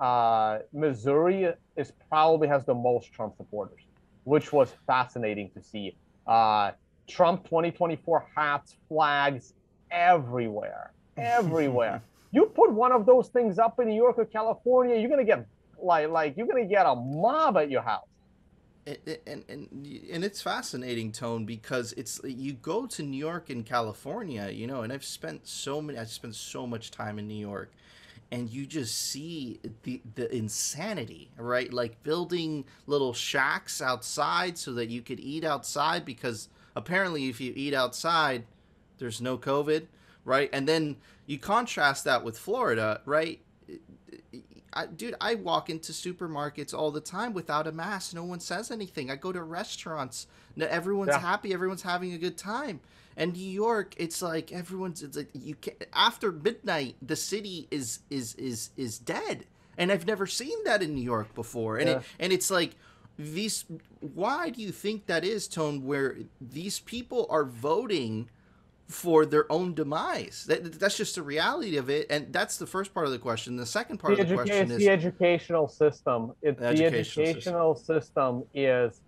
uh, Missouri is probably has the most Trump supporters, which was fascinating to see. Uh, Trump 2024 hats, flags everywhere, everywhere. you put one of those things up in New York or California, you're gonna get like like you're gonna get a mob at your house and, and and it's fascinating tone because it's you go to New York and California, you know, and I've spent so many I spent so much time in New York and you just see the the insanity, right? Like building little shacks outside so that you could eat outside because apparently if you eat outside there's no covid, right? And then you contrast that with Florida, right? I, dude, I walk into supermarkets all the time without a mask. No one says anything. I go to restaurants. Everyone's yeah. happy. Everyone's having a good time. And New York, it's like everyone's. It's like you can after midnight, the city is is is is dead. And I've never seen that in New York before. And yeah. it, and it's like these. Why do you think that is, Tone? Where these people are voting for their own demise. That, that's just the reality of it, and that's the first part of the question. The second part the of the question is the educational system. The educational, educational system. system is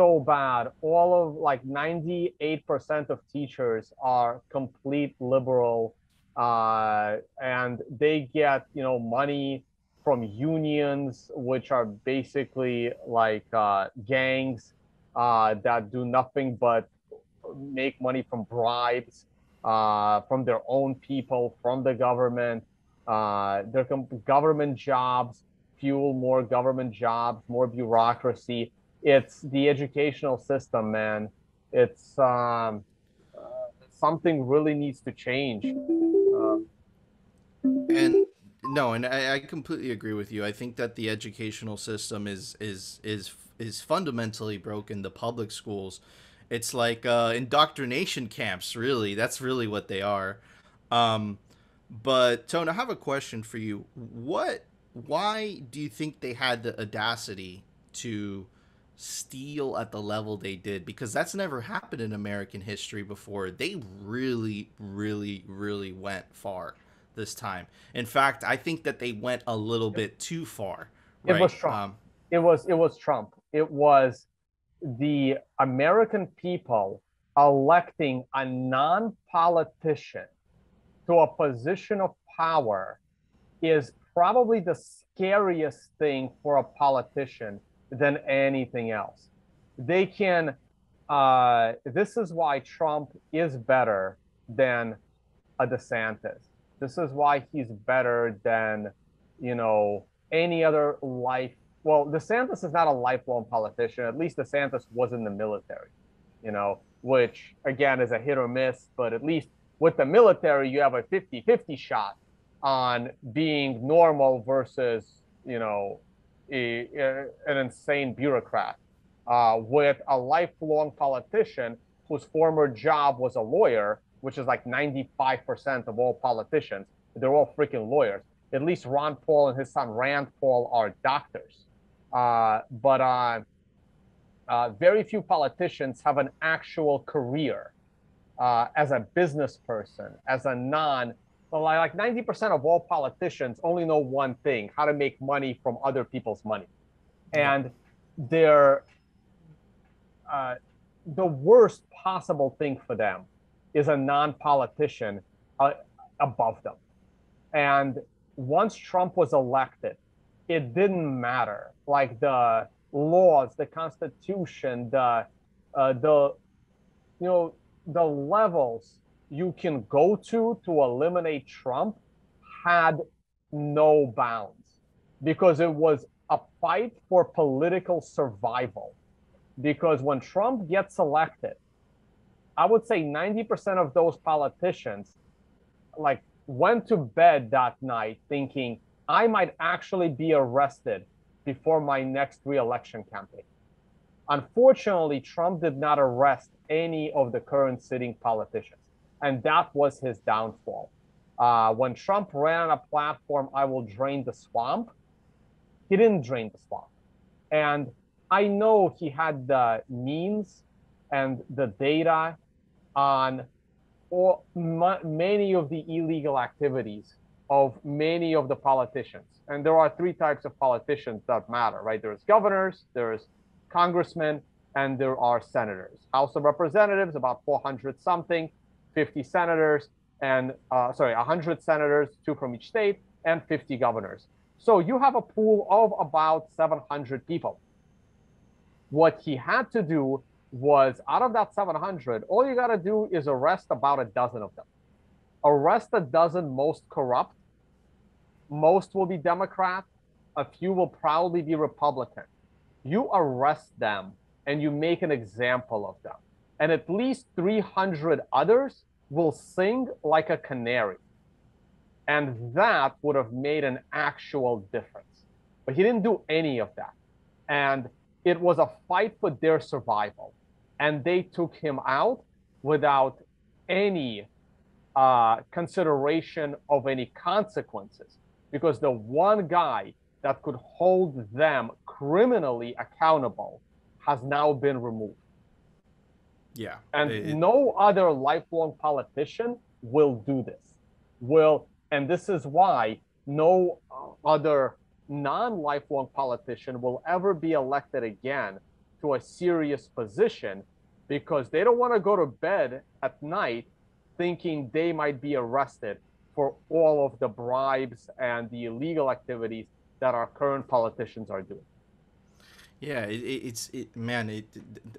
so bad. All of like ninety eight percent of teachers are complete liberal, uh, and they get you know money from unions, which are basically like uh, gangs uh, that do nothing but make money from bribes uh, from their own people, from the government. Uh, their government jobs fuel more government jobs, more bureaucracy. It's the educational system, man. It's um, uh, something really needs to change. Uh, and no, and I, I completely agree with you. I think that the educational system is is is is fundamentally broken. The public schools it's like uh, indoctrination camps, really. That's really what they are. Um, but Tone, I have a question for you. What? Why do you think they had the audacity to steal at the level they did? Because that's never happened in American history before. They really, really, really went far this time. In fact, I think that they went a little bit too far. Right? It was Trump. Um, it was it was Trump. It was the American people electing a non politician to a position of power is probably the scariest thing for a politician than anything else. They can, uh, this is why Trump is better than a DeSantis. This is why he's better than, you know, any other life. Well, DeSantis is not a lifelong politician. At least DeSantis was in the military, you know, which again is a hit or miss. But at least with the military, you have a 50 50 shot on being normal versus, you know, a, a, an insane bureaucrat. Uh, with a lifelong politician whose former job was a lawyer, which is like 95% of all politicians, they're all freaking lawyers at least Ron Paul and his son Rand Paul are doctors. Uh, but uh, uh, very few politicians have an actual career uh, as a business person, as a non. Well, like 90% of all politicians only know one thing how to make money from other people's money. And they're uh, the worst possible thing for them is a non politician uh, above them. And once Trump was elected, it didn't matter. Like the laws, the Constitution, the uh, the you know the levels you can go to to eliminate Trump had no bounds because it was a fight for political survival. Because when Trump gets elected, I would say 90% of those politicians, like went to bed that night thinking I might actually be arrested before my next reelection campaign. Unfortunately, Trump did not arrest any of the current sitting politicians, and that was his downfall. Uh, when Trump ran on a platform, I will drain the swamp, he didn't drain the swamp. And I know he had the means and the data on or many of the illegal activities of many of the politicians. And there are three types of politicians that matter, right? There's governors, there's congressmen, and there are senators. House of Representatives, about 400 something, 50 senators, and uh, sorry, 100 senators, two from each state, and 50 governors. So you have a pool of about 700 people. What he had to do was out of that 700, all you got to do is arrest about a dozen of them. Arrest a dozen most corrupt. Most will be Democrat. A few will probably be Republican. You arrest them and you make an example of them. And at least 300 others will sing like a canary. And that would have made an actual difference. But he didn't do any of that. And it was a fight for their survival and they took him out without any uh, consideration of any consequences because the one guy that could hold them criminally accountable has now been removed. Yeah. And it, no other lifelong politician will do this. Will and this is why no other non-lifelong politician will ever be elected again to a serious position because they don't want to go to bed at night thinking they might be arrested for all of the bribes and the illegal activities that our current politicians are doing. Yeah, it, it's it, man, it,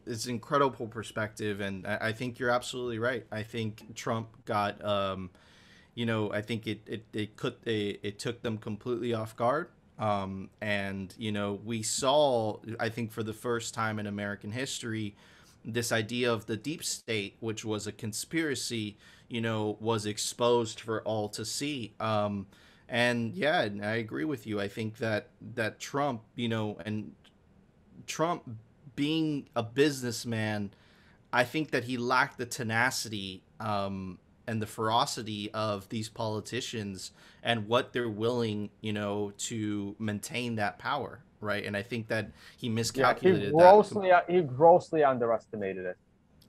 it's incredible perspective, and I, I, think you're absolutely right. I think Trump got, um, you know, I think it it it could it, it took them completely off guard. Um, and you know, we saw, I think, for the first time in American history, this idea of the deep state, which was a conspiracy, you know, was exposed for all to see. Um, and yeah, I agree with you. I think that that Trump, you know, and Trump being a businessman, I think that he lacked the tenacity um, and the ferocity of these politicians and what they're willing, you know, to maintain that power right? And I think that he miscalculated. Yeah, he grossly that. he grossly underestimated it.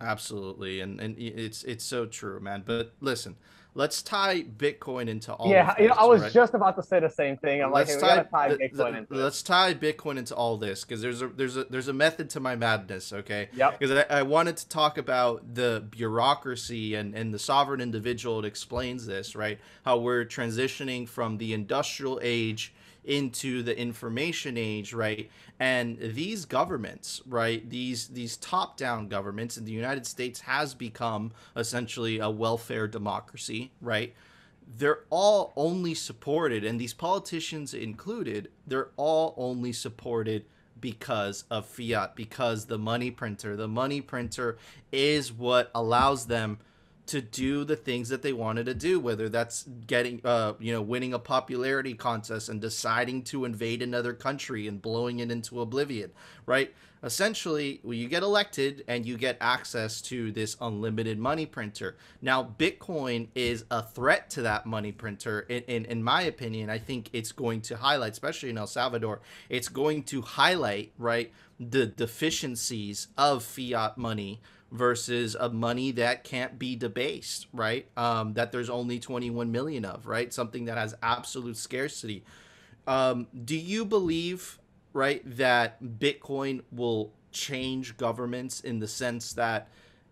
Absolutely, and and it's it's so true, man. But listen, let's tie Bitcoin into all. Yeah, this, you know, I was right? just about to say the same thing. I'm let's like, hey, tie, tie Bitcoin the, into. Let's tie Bitcoin into all this because there's a there's a there's a method to my madness. Okay. Yep. Because I, I wanted to talk about the bureaucracy and and the sovereign individual. It explains this right how we're transitioning from the industrial age into the information age right? And these governments right these these top down governments in the united states has become essentially a welfare democracy right? They're all only supported and these politicians included they're all only supported because of fiat because the money printer. The money printer is what allows them to do the things that they wanted to do whether that's getting uh you know winning a popularity contest and deciding to invade another country and blowing it into oblivion right? Essentially well, you get elected and you get access to this unlimited money printer. Now bitcoin is a threat to that money printer. In, in, in my opinion i think it's going to highlight especially in el salvador it's going to highlight right the deficiencies of fiat money versus a money that can't be debased, right? Um, that there's only 21 million of, right? Something that has absolute scarcity. Um, do you believe, right, that Bitcoin will change governments in the sense that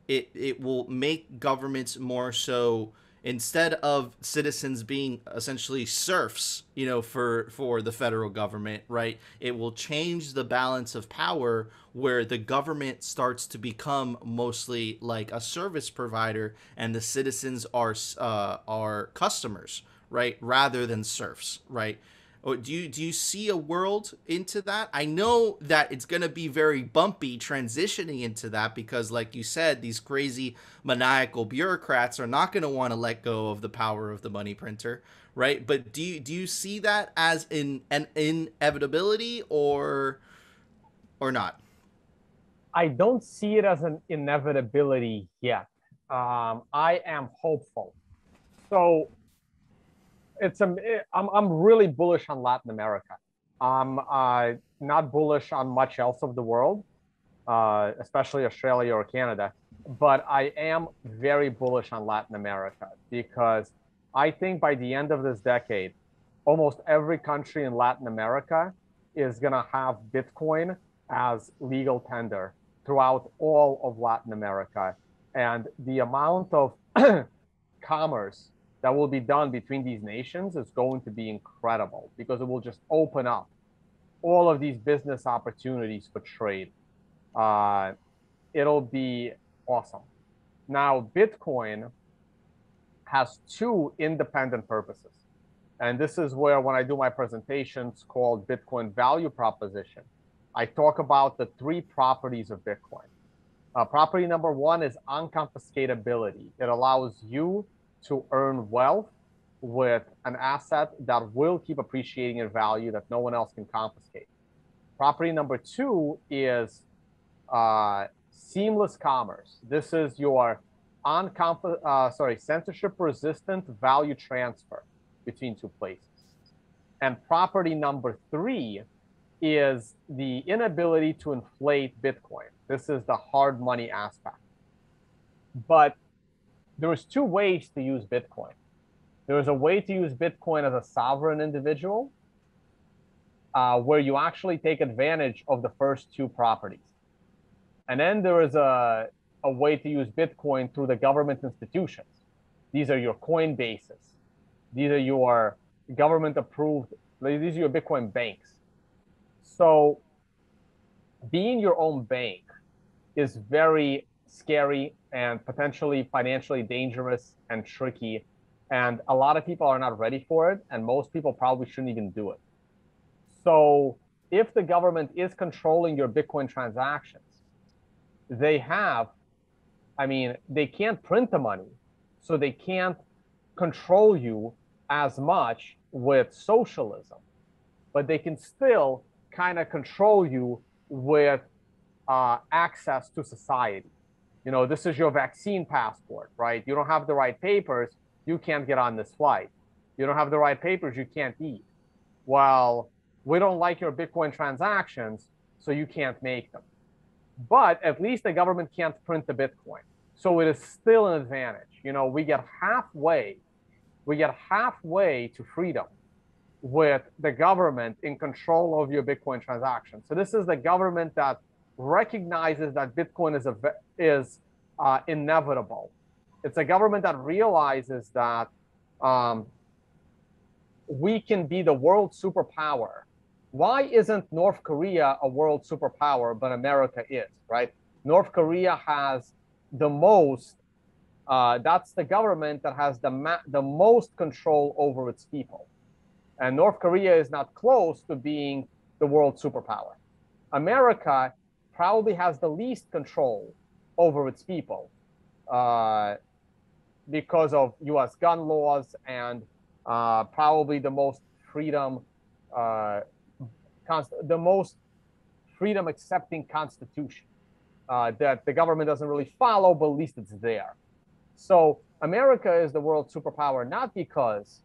it it will make governments more so instead of citizens being essentially serfs, you know, for for the federal government, right? It will change the balance of power where the government starts to become mostly like a service provider and the citizens are uh, are customers, right, rather than serfs, right? Or do you do you see a world into that? I know that it's going to be very bumpy transitioning into that because like you said these crazy maniacal bureaucrats are not going to want to let go of the power of the money printer, right? But do you do you see that as in an inevitability or or not? I don't see it as an inevitability yet. Um, I am hopeful. So it's a, I'm, I'm really bullish on Latin America. I'm uh, not bullish on much else of the world, uh, especially Australia or Canada. But I am very bullish on Latin America because I think by the end of this decade, almost every country in Latin America is going to have Bitcoin as legal tender throughout all of Latin America. And the amount of commerce that will be done between these nations is going to be incredible because it will just open up all of these business opportunities for trade. Uh, it'll be awesome. Now, Bitcoin has two independent purposes. And this is where, when I do my presentations called Bitcoin value proposition, I talk about the three properties of Bitcoin. Uh, property number one is unconfiscatability. It allows you to earn wealth with an asset that will keep appreciating in value that no one else can confiscate. Property number two is uh, seamless commerce. This is your unconf- uh, sorry censorship resistant value transfer between two places. And property number three is the inability to inflate Bitcoin. This is the hard money aspect. But there's two ways to use Bitcoin. There's a way to use Bitcoin as a sovereign individual, uh, where you actually take advantage of the first two properties. And then there is a, a way to use Bitcoin through the government institutions. These are your Coinbases. These are your government approved, these are your Bitcoin banks. So being your own bank is very scary and potentially financially dangerous and tricky. And a lot of people are not ready for it. And most people probably shouldn't even do it. So if the government is controlling your Bitcoin transactions, they have, I mean, they can't print the money. So they can't control you as much with socialism, but they can still kind of control you with uh, access to society you know, this is your vaccine passport, right? You don't have the right papers, you can't get on this flight. You don't have the right papers, you can't eat. Well, we don't like your Bitcoin transactions, so you can't make them. But at least the government can't print the Bitcoin. So it is still an advantage. You know, we get halfway we get halfway to freedom with the government in control of your Bitcoin transactions. So this is the government that recognizes that Bitcoin is a, is uh, inevitable. It's a government that realizes that um, we can be the world superpower. Why isn't North Korea a world superpower, but America is, right? North Korea has the most, uh, that's the government that has the, the most control over its people. And North Korea is not close to being the world superpower. America probably has the least control over its people uh, because of US gun laws and uh, probably the most freedom, uh, const- the most freedom accepting constitution uh, that the government doesn't really follow, but at least it's there. So America is the world superpower not because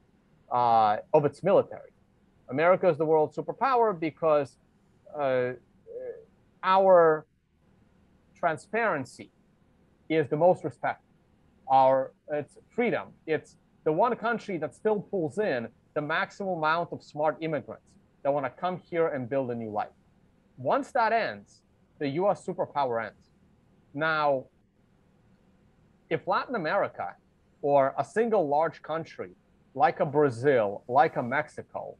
uh, of its military. America is the world superpower because uh, our transparency is the most respected. Our it's freedom. It's the one country that still pulls in the maximum amount of smart immigrants that want to come here and build a new life. Once that ends, the US superpower ends. Now, if Latin America or a single large country like a Brazil, like a Mexico,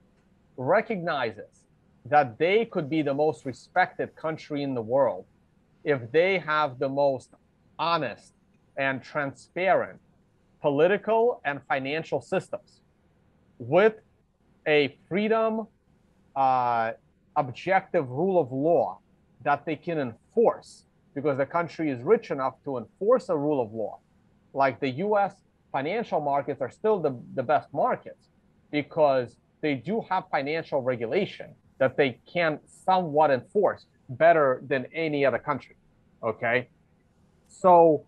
recognizes that they could be the most respected country in the world if they have the most honest and transparent political and financial systems with a freedom, uh, objective rule of law that they can enforce because the country is rich enough to enforce a rule of law. Like the US financial markets are still the, the best markets because they do have financial regulation that they can somewhat enforce better than any other country. Okay. So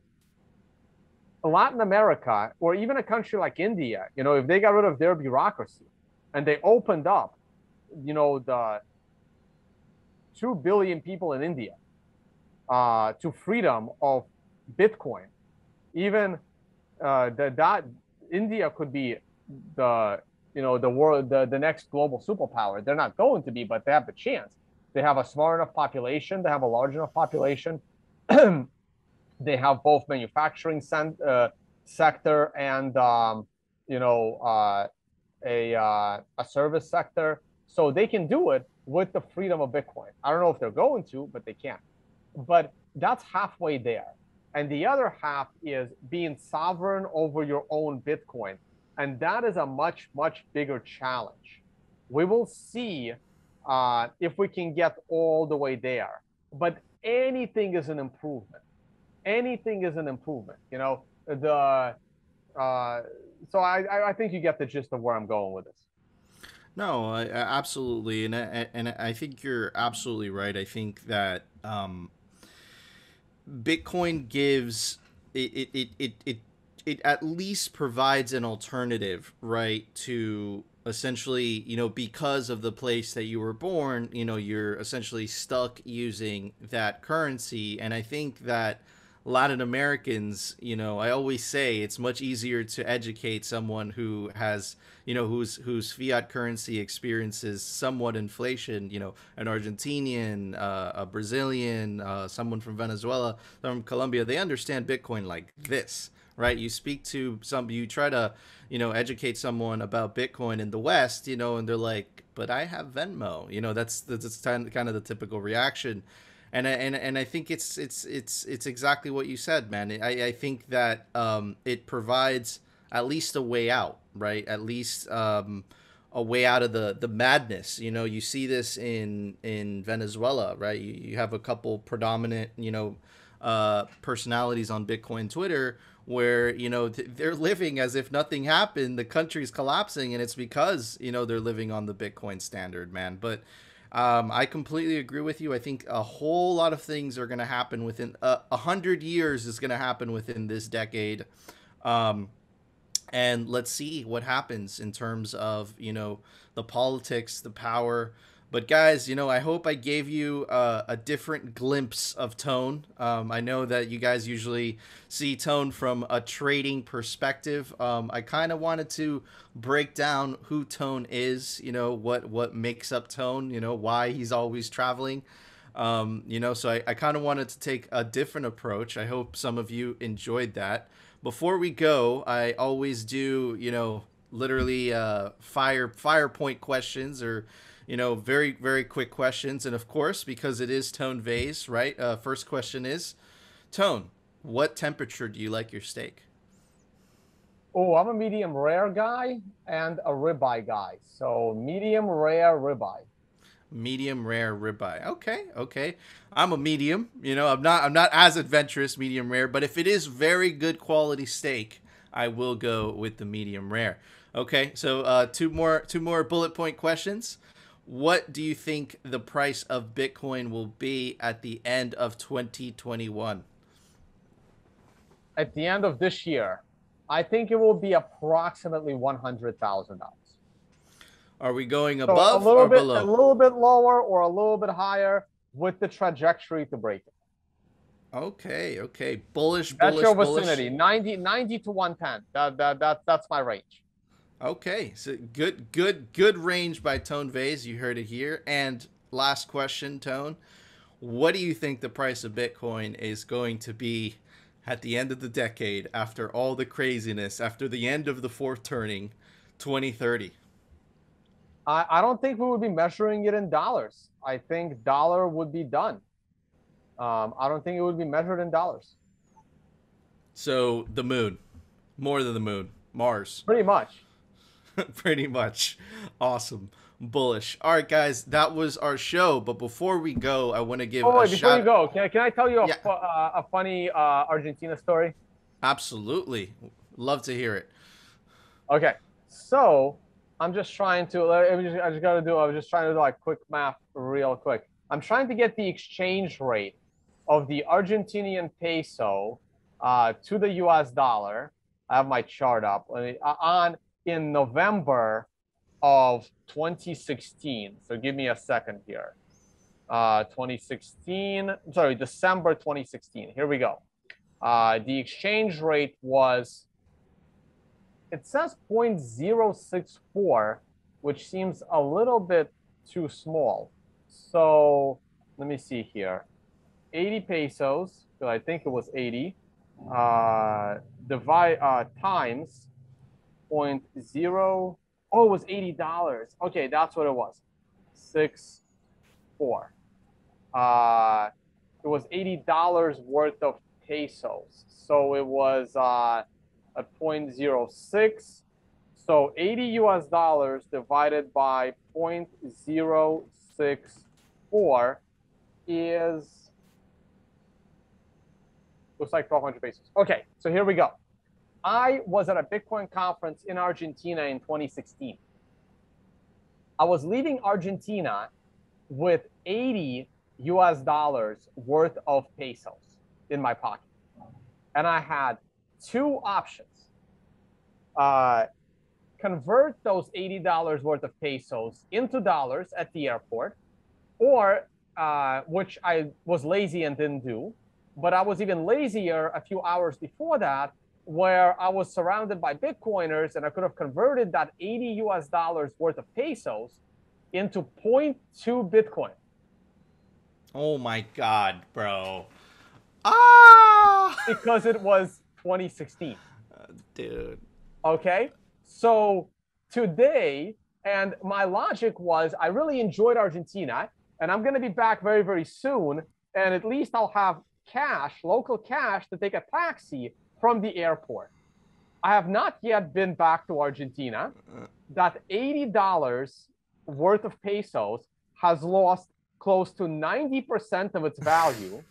Latin America, or even a country like India, you know, if they got rid of their bureaucracy and they opened up, you know, the two billion people in India uh, to freedom of Bitcoin, even uh, the, that India could be the you know the world the, the next global superpower. They're not going to be, but they have the chance. They have a smart enough population. They have a large enough population. they have both manufacturing uh, sector and um, you know uh, a uh, a service sector, so they can do it with the freedom of Bitcoin. I don't know if they're going to, but they can. But that's halfway there, and the other half is being sovereign over your own Bitcoin, and that is a much much bigger challenge. We will see uh, if we can get all the way there, but anything is an improvement anything is an improvement. You know, the uh, so I I think you get the gist of where I'm going with this. No, I, absolutely, and I, and I think you're absolutely right. I think that um, Bitcoin gives it it, it it it at least provides an alternative, right, to essentially, you know, because of the place that you were born, you know, you're essentially stuck using that currency, and I think that Latin Americans, you know, I always say it's much easier to educate someone who has, you know, whose whose fiat currency experiences somewhat inflation. You know, an Argentinian, uh, a Brazilian, uh, someone from Venezuela, from Colombia. They understand Bitcoin like this, right? You speak to some, you try to, you know, educate someone about Bitcoin in the West, you know, and they're like, "But I have Venmo." You know, that's that's kind of the typical reaction and I, and and I think it's it's it's it's exactly what you said, man. I I think that um, it provides at least a way out, right? At least um, a way out of the the madness. You know, you see this in in Venezuela, right? You, you have a couple predominant, you know, uh, personalities on Bitcoin Twitter where you know they're living as if nothing happened. The country's collapsing, and it's because you know they're living on the Bitcoin standard, man. But um, I completely agree with you. I think a whole lot of things are going to happen within uh, a uh, hundred years is going to happen within this decade. Um, and let's see what happens in terms of you know the politics, the power, But guys, you know, I hope I gave you uh, a different glimpse of Tone. Um, I know that you guys usually see Tone from a trading perspective. Um, I kind of wanted to break down who Tone is. You know, what what makes up Tone. You know, why he's always traveling. Um, you know, so I, I kind of wanted to take a different approach. I hope some of you enjoyed that. Before we go, I always do, you know, literally uh, fire fire point questions or you know, very, very quick questions. And of course, because it is Tone Vays, right? Uh, first question is Tone, what temperature do you like your steak? Oh, I'm a medium rare guy and a ribeye guy. So medium rare ribeye. Medium rare ribeye. Okay, okay. I'm a medium. You know, I'm not I'm not as adventurous medium rare, but if it is very good quality steak, I will go with the medium rare. Okay, so uh, two more two more bullet point questions what do you think the price of Bitcoin will be at the end of 2021? At the end of this year, I think it will be approximately $100,000. Are we going above so a little or bit, below? A little bit lower or a little bit higher with the trajectory to break it. Okay, okay. Bullish, bullish, That's your vicinity. 90, 90 to 110. That, that, that, that's my range. Okay, so good, good, good range by Tone Vays. You heard it here. And last question, Tone, what do you think the price of Bitcoin is going to be at the end of the decade, after all the craziness, after the end of the fourth turning, 2030? I, I don't think we would be measuring it in dollars. I think dollar would be done. Um, I don't think it would be measured in dollars. So the moon, more than the moon, Mars. Pretty much. Pretty much. Awesome. Bullish. All right, guys, that was our show. But before we go, I want to give. Oh, wait, before you go, can I, can I tell you a, Yeah. fu- uh, a funny uh, Argentina story? Absolutely. Love to hear it. Okay, so I'm just trying to. I just, I just got to do. I was just trying to do like quick math, real quick. I'm trying to get the exchange rate of the Argentinian peso uh, to the U.S. dollar. I have my chart up uh, on in November of 2016. So give me a second here. Uh, 2016. Sorry, December 2016. Here we go. Uh, the exchange rate was it says 0.064, which seems a little bit too small. So let me see here. 80 pesos, so I think it was 80, uh, divide uh, times 0.0, oh, it was $80. Okay, that's what it was. Six, four. Uh, it was $80 worth of pesos. So it was uh, at 0.06. So 80 US dollars divided by 0.064 is looks like 1200 pesos. Okay, so here we go. I was at a Bitcoin conference in Argentina in 2016. I was leaving Argentina with 80 US dollars worth of pesos in my pocket. And I had two options. Uh, convert those $80 worth of pesos into dollars at the airport, or uh, which I was lazy and didn't do. But I was even lazier a few hours before that, where I was surrounded by Bitcoiners and I could have converted that 80 US dollars worth of pesos into 0.2 Bitcoin. Oh my god, bro. Ah! because it was 2016. Dude. Okay. So today, and my logic was I really enjoyed Argentina, and I'm going to be back very, very soon. And at least I'll have cash, local cash, to take a taxi from the airport. I have not yet been back to Argentina. That $80 worth of pesos has lost close to 90% of its value.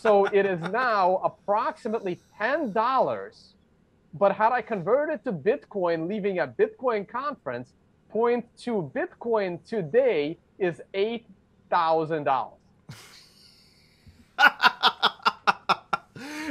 so it is now approximately $10 but had I converted to Bitcoin, leaving a Bitcoin conference, point to Bitcoin today is eight thousand dollars.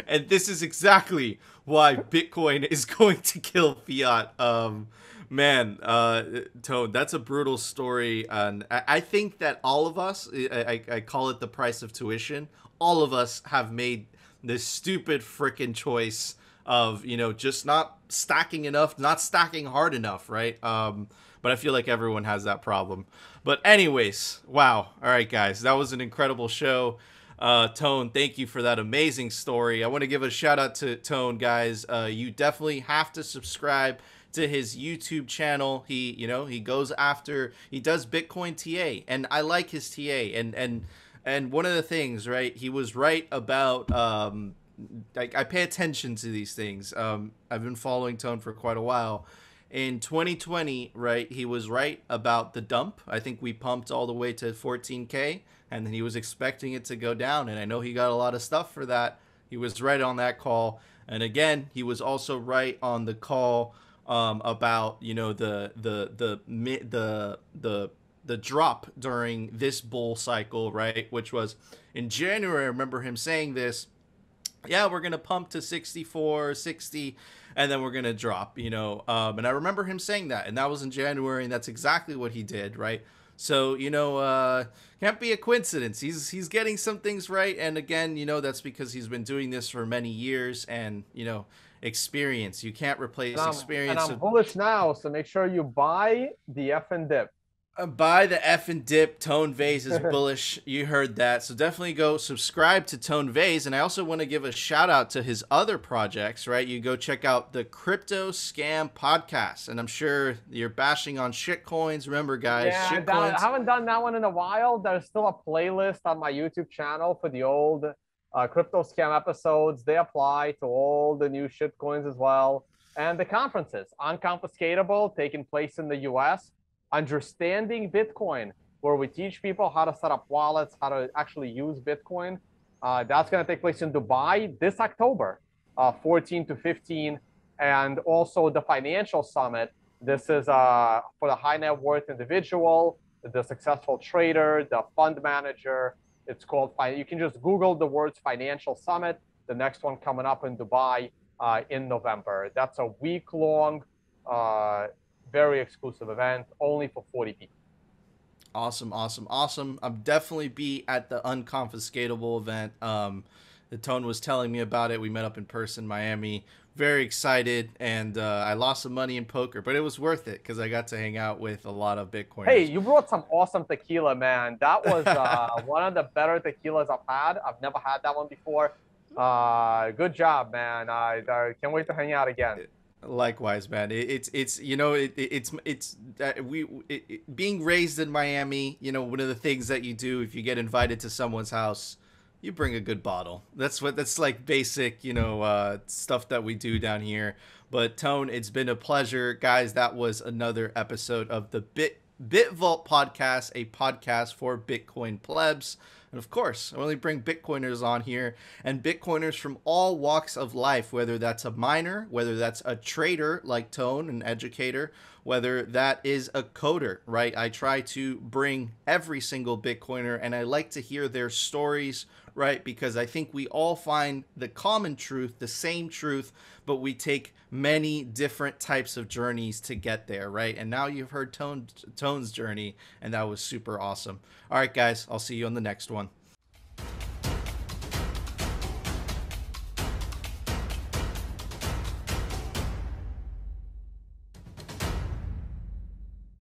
and this is exactly why Bitcoin is going to kill fiat um, Man, uh, Tone, that's a brutal story, and I, I think that all of us, I, I, I call it the price of tuition. All of us have made this stupid freaking choice of you know just not stacking enough, not stacking hard enough, right? Um, but I feel like everyone has that problem. But anyways, wow. All right, guys, that was an incredible show. Uh, Tone, thank you for that amazing story. I want to give a shout out to Tone, guys. Uh, you definitely have to subscribe to his YouTube channel. He, you know, he goes after he does Bitcoin TA, and I like his TA. And and and one of the things, right? He was right about. Um, I, I pay attention to these things. Um, I've been following Tone for quite a while. In 2020, right, he was right about the dump. I think we pumped all the way to 14k and then he was expecting it to go down. And I know he got a lot of stuff for that. He was right on that call. And again, he was also right on the call um, about you know the the the the the the drop during this bull cycle, right? Which was in January. I remember him saying this. Yeah, we're gonna pump to 64, 60, and then we're gonna drop. You know, um, and I remember him saying that, and that was in January, and that's exactly what he did, right? So you know, uh, can't be a coincidence. He's he's getting some things right, and again, you know, that's because he's been doing this for many years, and you know, experience. You can't replace and experience. And I'm bullish now, so make sure you buy the F and dip. Uh, buy the F and dip. Tone Vays is bullish. You heard that. So definitely go subscribe to Tone Vays. And I also want to give a shout out to his other projects, right? You go check out the Crypto Scam Podcast. And I'm sure you're bashing on shit coins. Remember, guys, yeah, shit I. I haven't done that one in a while. There's still a playlist on my YouTube channel for the old uh, crypto scam episodes. They apply to all the new shit coins as well. And the conferences, unconfiscatable, taking place in the US understanding Bitcoin, where we teach people how to set up wallets, how to actually use Bitcoin. Uh, that's going to take place in Dubai this October, uh, 14 to 15. And also the financial summit. This is uh, for the high net worth individual, the successful trader, the fund manager. It's called, you can just Google the words financial summit. The next one coming up in Dubai uh, in November. That's a week long uh, very exclusive event, only for 40 people. Awesome, awesome, awesome. I'm definitely be at the unconfiscatable event. Um, the tone was telling me about it. We met up in person, Miami. Very excited, and uh, I lost some money in poker, but it was worth it because I got to hang out with a lot of Bitcoin. Hey, you brought some awesome tequila, man. That was uh, one of the better tequilas I've had. I've never had that one before. Uh, good job, man. I, I can't wait to hang out again. Likewise, man. It, it's it's you know it, it's it's uh, we it, being raised in Miami. You know, one of the things that you do if you get invited to someone's house, you bring a good bottle. That's what that's like basic you know uh, stuff that we do down here. But Tone, it's been a pleasure, guys. That was another episode of the Bit BitVolt podcast, a podcast for Bitcoin plebs. And of course, I only bring Bitcoiners on here and Bitcoiners from all walks of life, whether that's a miner, whether that's a trader like Tone, an educator, whether that is a coder, right? I try to bring every single Bitcoiner and I like to hear their stories, right? Because I think we all find the common truth, the same truth, but we take many different types of journeys to get there, right? And now you've heard Tone, Tone's journey, and that was super awesome. All right, guys, I'll see you on the next one.